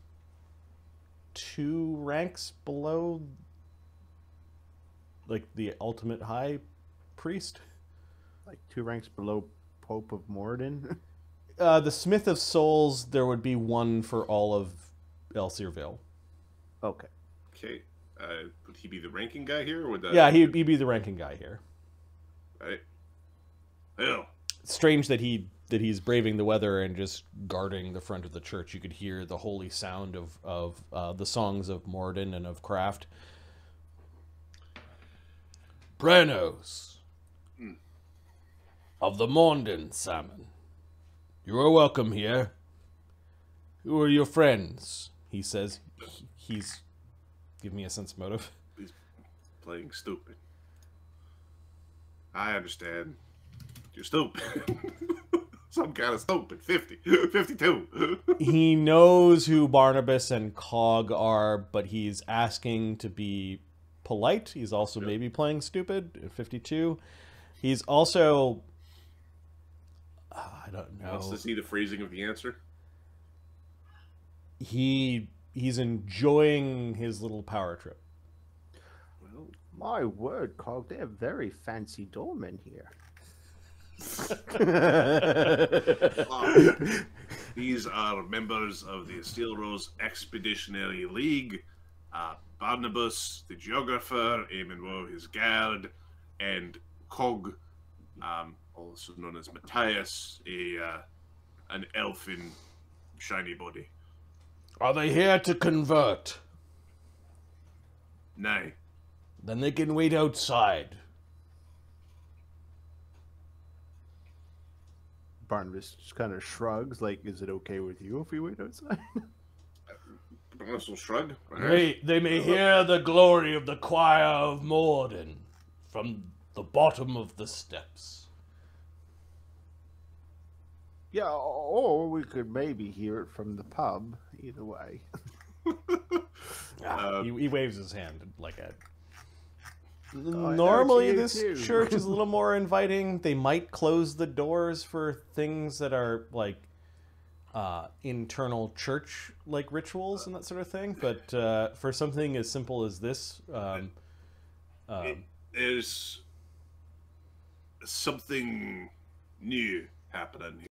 two ranks below, like the ultimate high priest. Like two ranks below Pope of Moradin. Uh, the Smith of Souls, there would be one for all of Elsierville. okay. okay, uh, would he be the ranking guy here, or would that? Yeah, he'd, he'd be the ranking guy here. Right. Hell, Strange that he that he's braving the weather and just guarding the front of the church. You could hear the holy sound of of uh, the songs of Moradin and of Kraft. Brennos Hmm. of the Moradin salmon. You are welcome here. Who are your friends? He says. He's give me a sense of motive. He's playing stupid. I understand. You're stupid. Some kind of stupid. 50. 52. he knows who Barnabus and Cog are, but he's asking to be polite. He's also Yep. maybe playing stupid 52. He's also Ah, I don't know. Wants to see the phrasing of the answer. He he's enjoying his little power trip. Well, My word, Cog, they're very fancy doormen here. these are members of the Steelrose Expeditionary League. Uh, Barnabus, the geographer, Eamon Woe, his guard, and Cog, um, also known as Matthias, a uh, an elf in shiny body. Are they here to convert? Nay, Then they can wait outside. Barnabus just kind of shrugs, like, "Is it okay with you if we wait outside?" Barnabus will shrug. They, they may hear the glory of the choir of Moradin from the bottom of the steps. yeah, or we could maybe hear it from the pub. Either way. Ah, Uh, he, he waves his hand like a. know normally this too. church is a little more inviting. They might close the doors for things that are like uh, internal church like rituals and that sort of thing. But uh, for something as simple as this, um, um, There's something new happening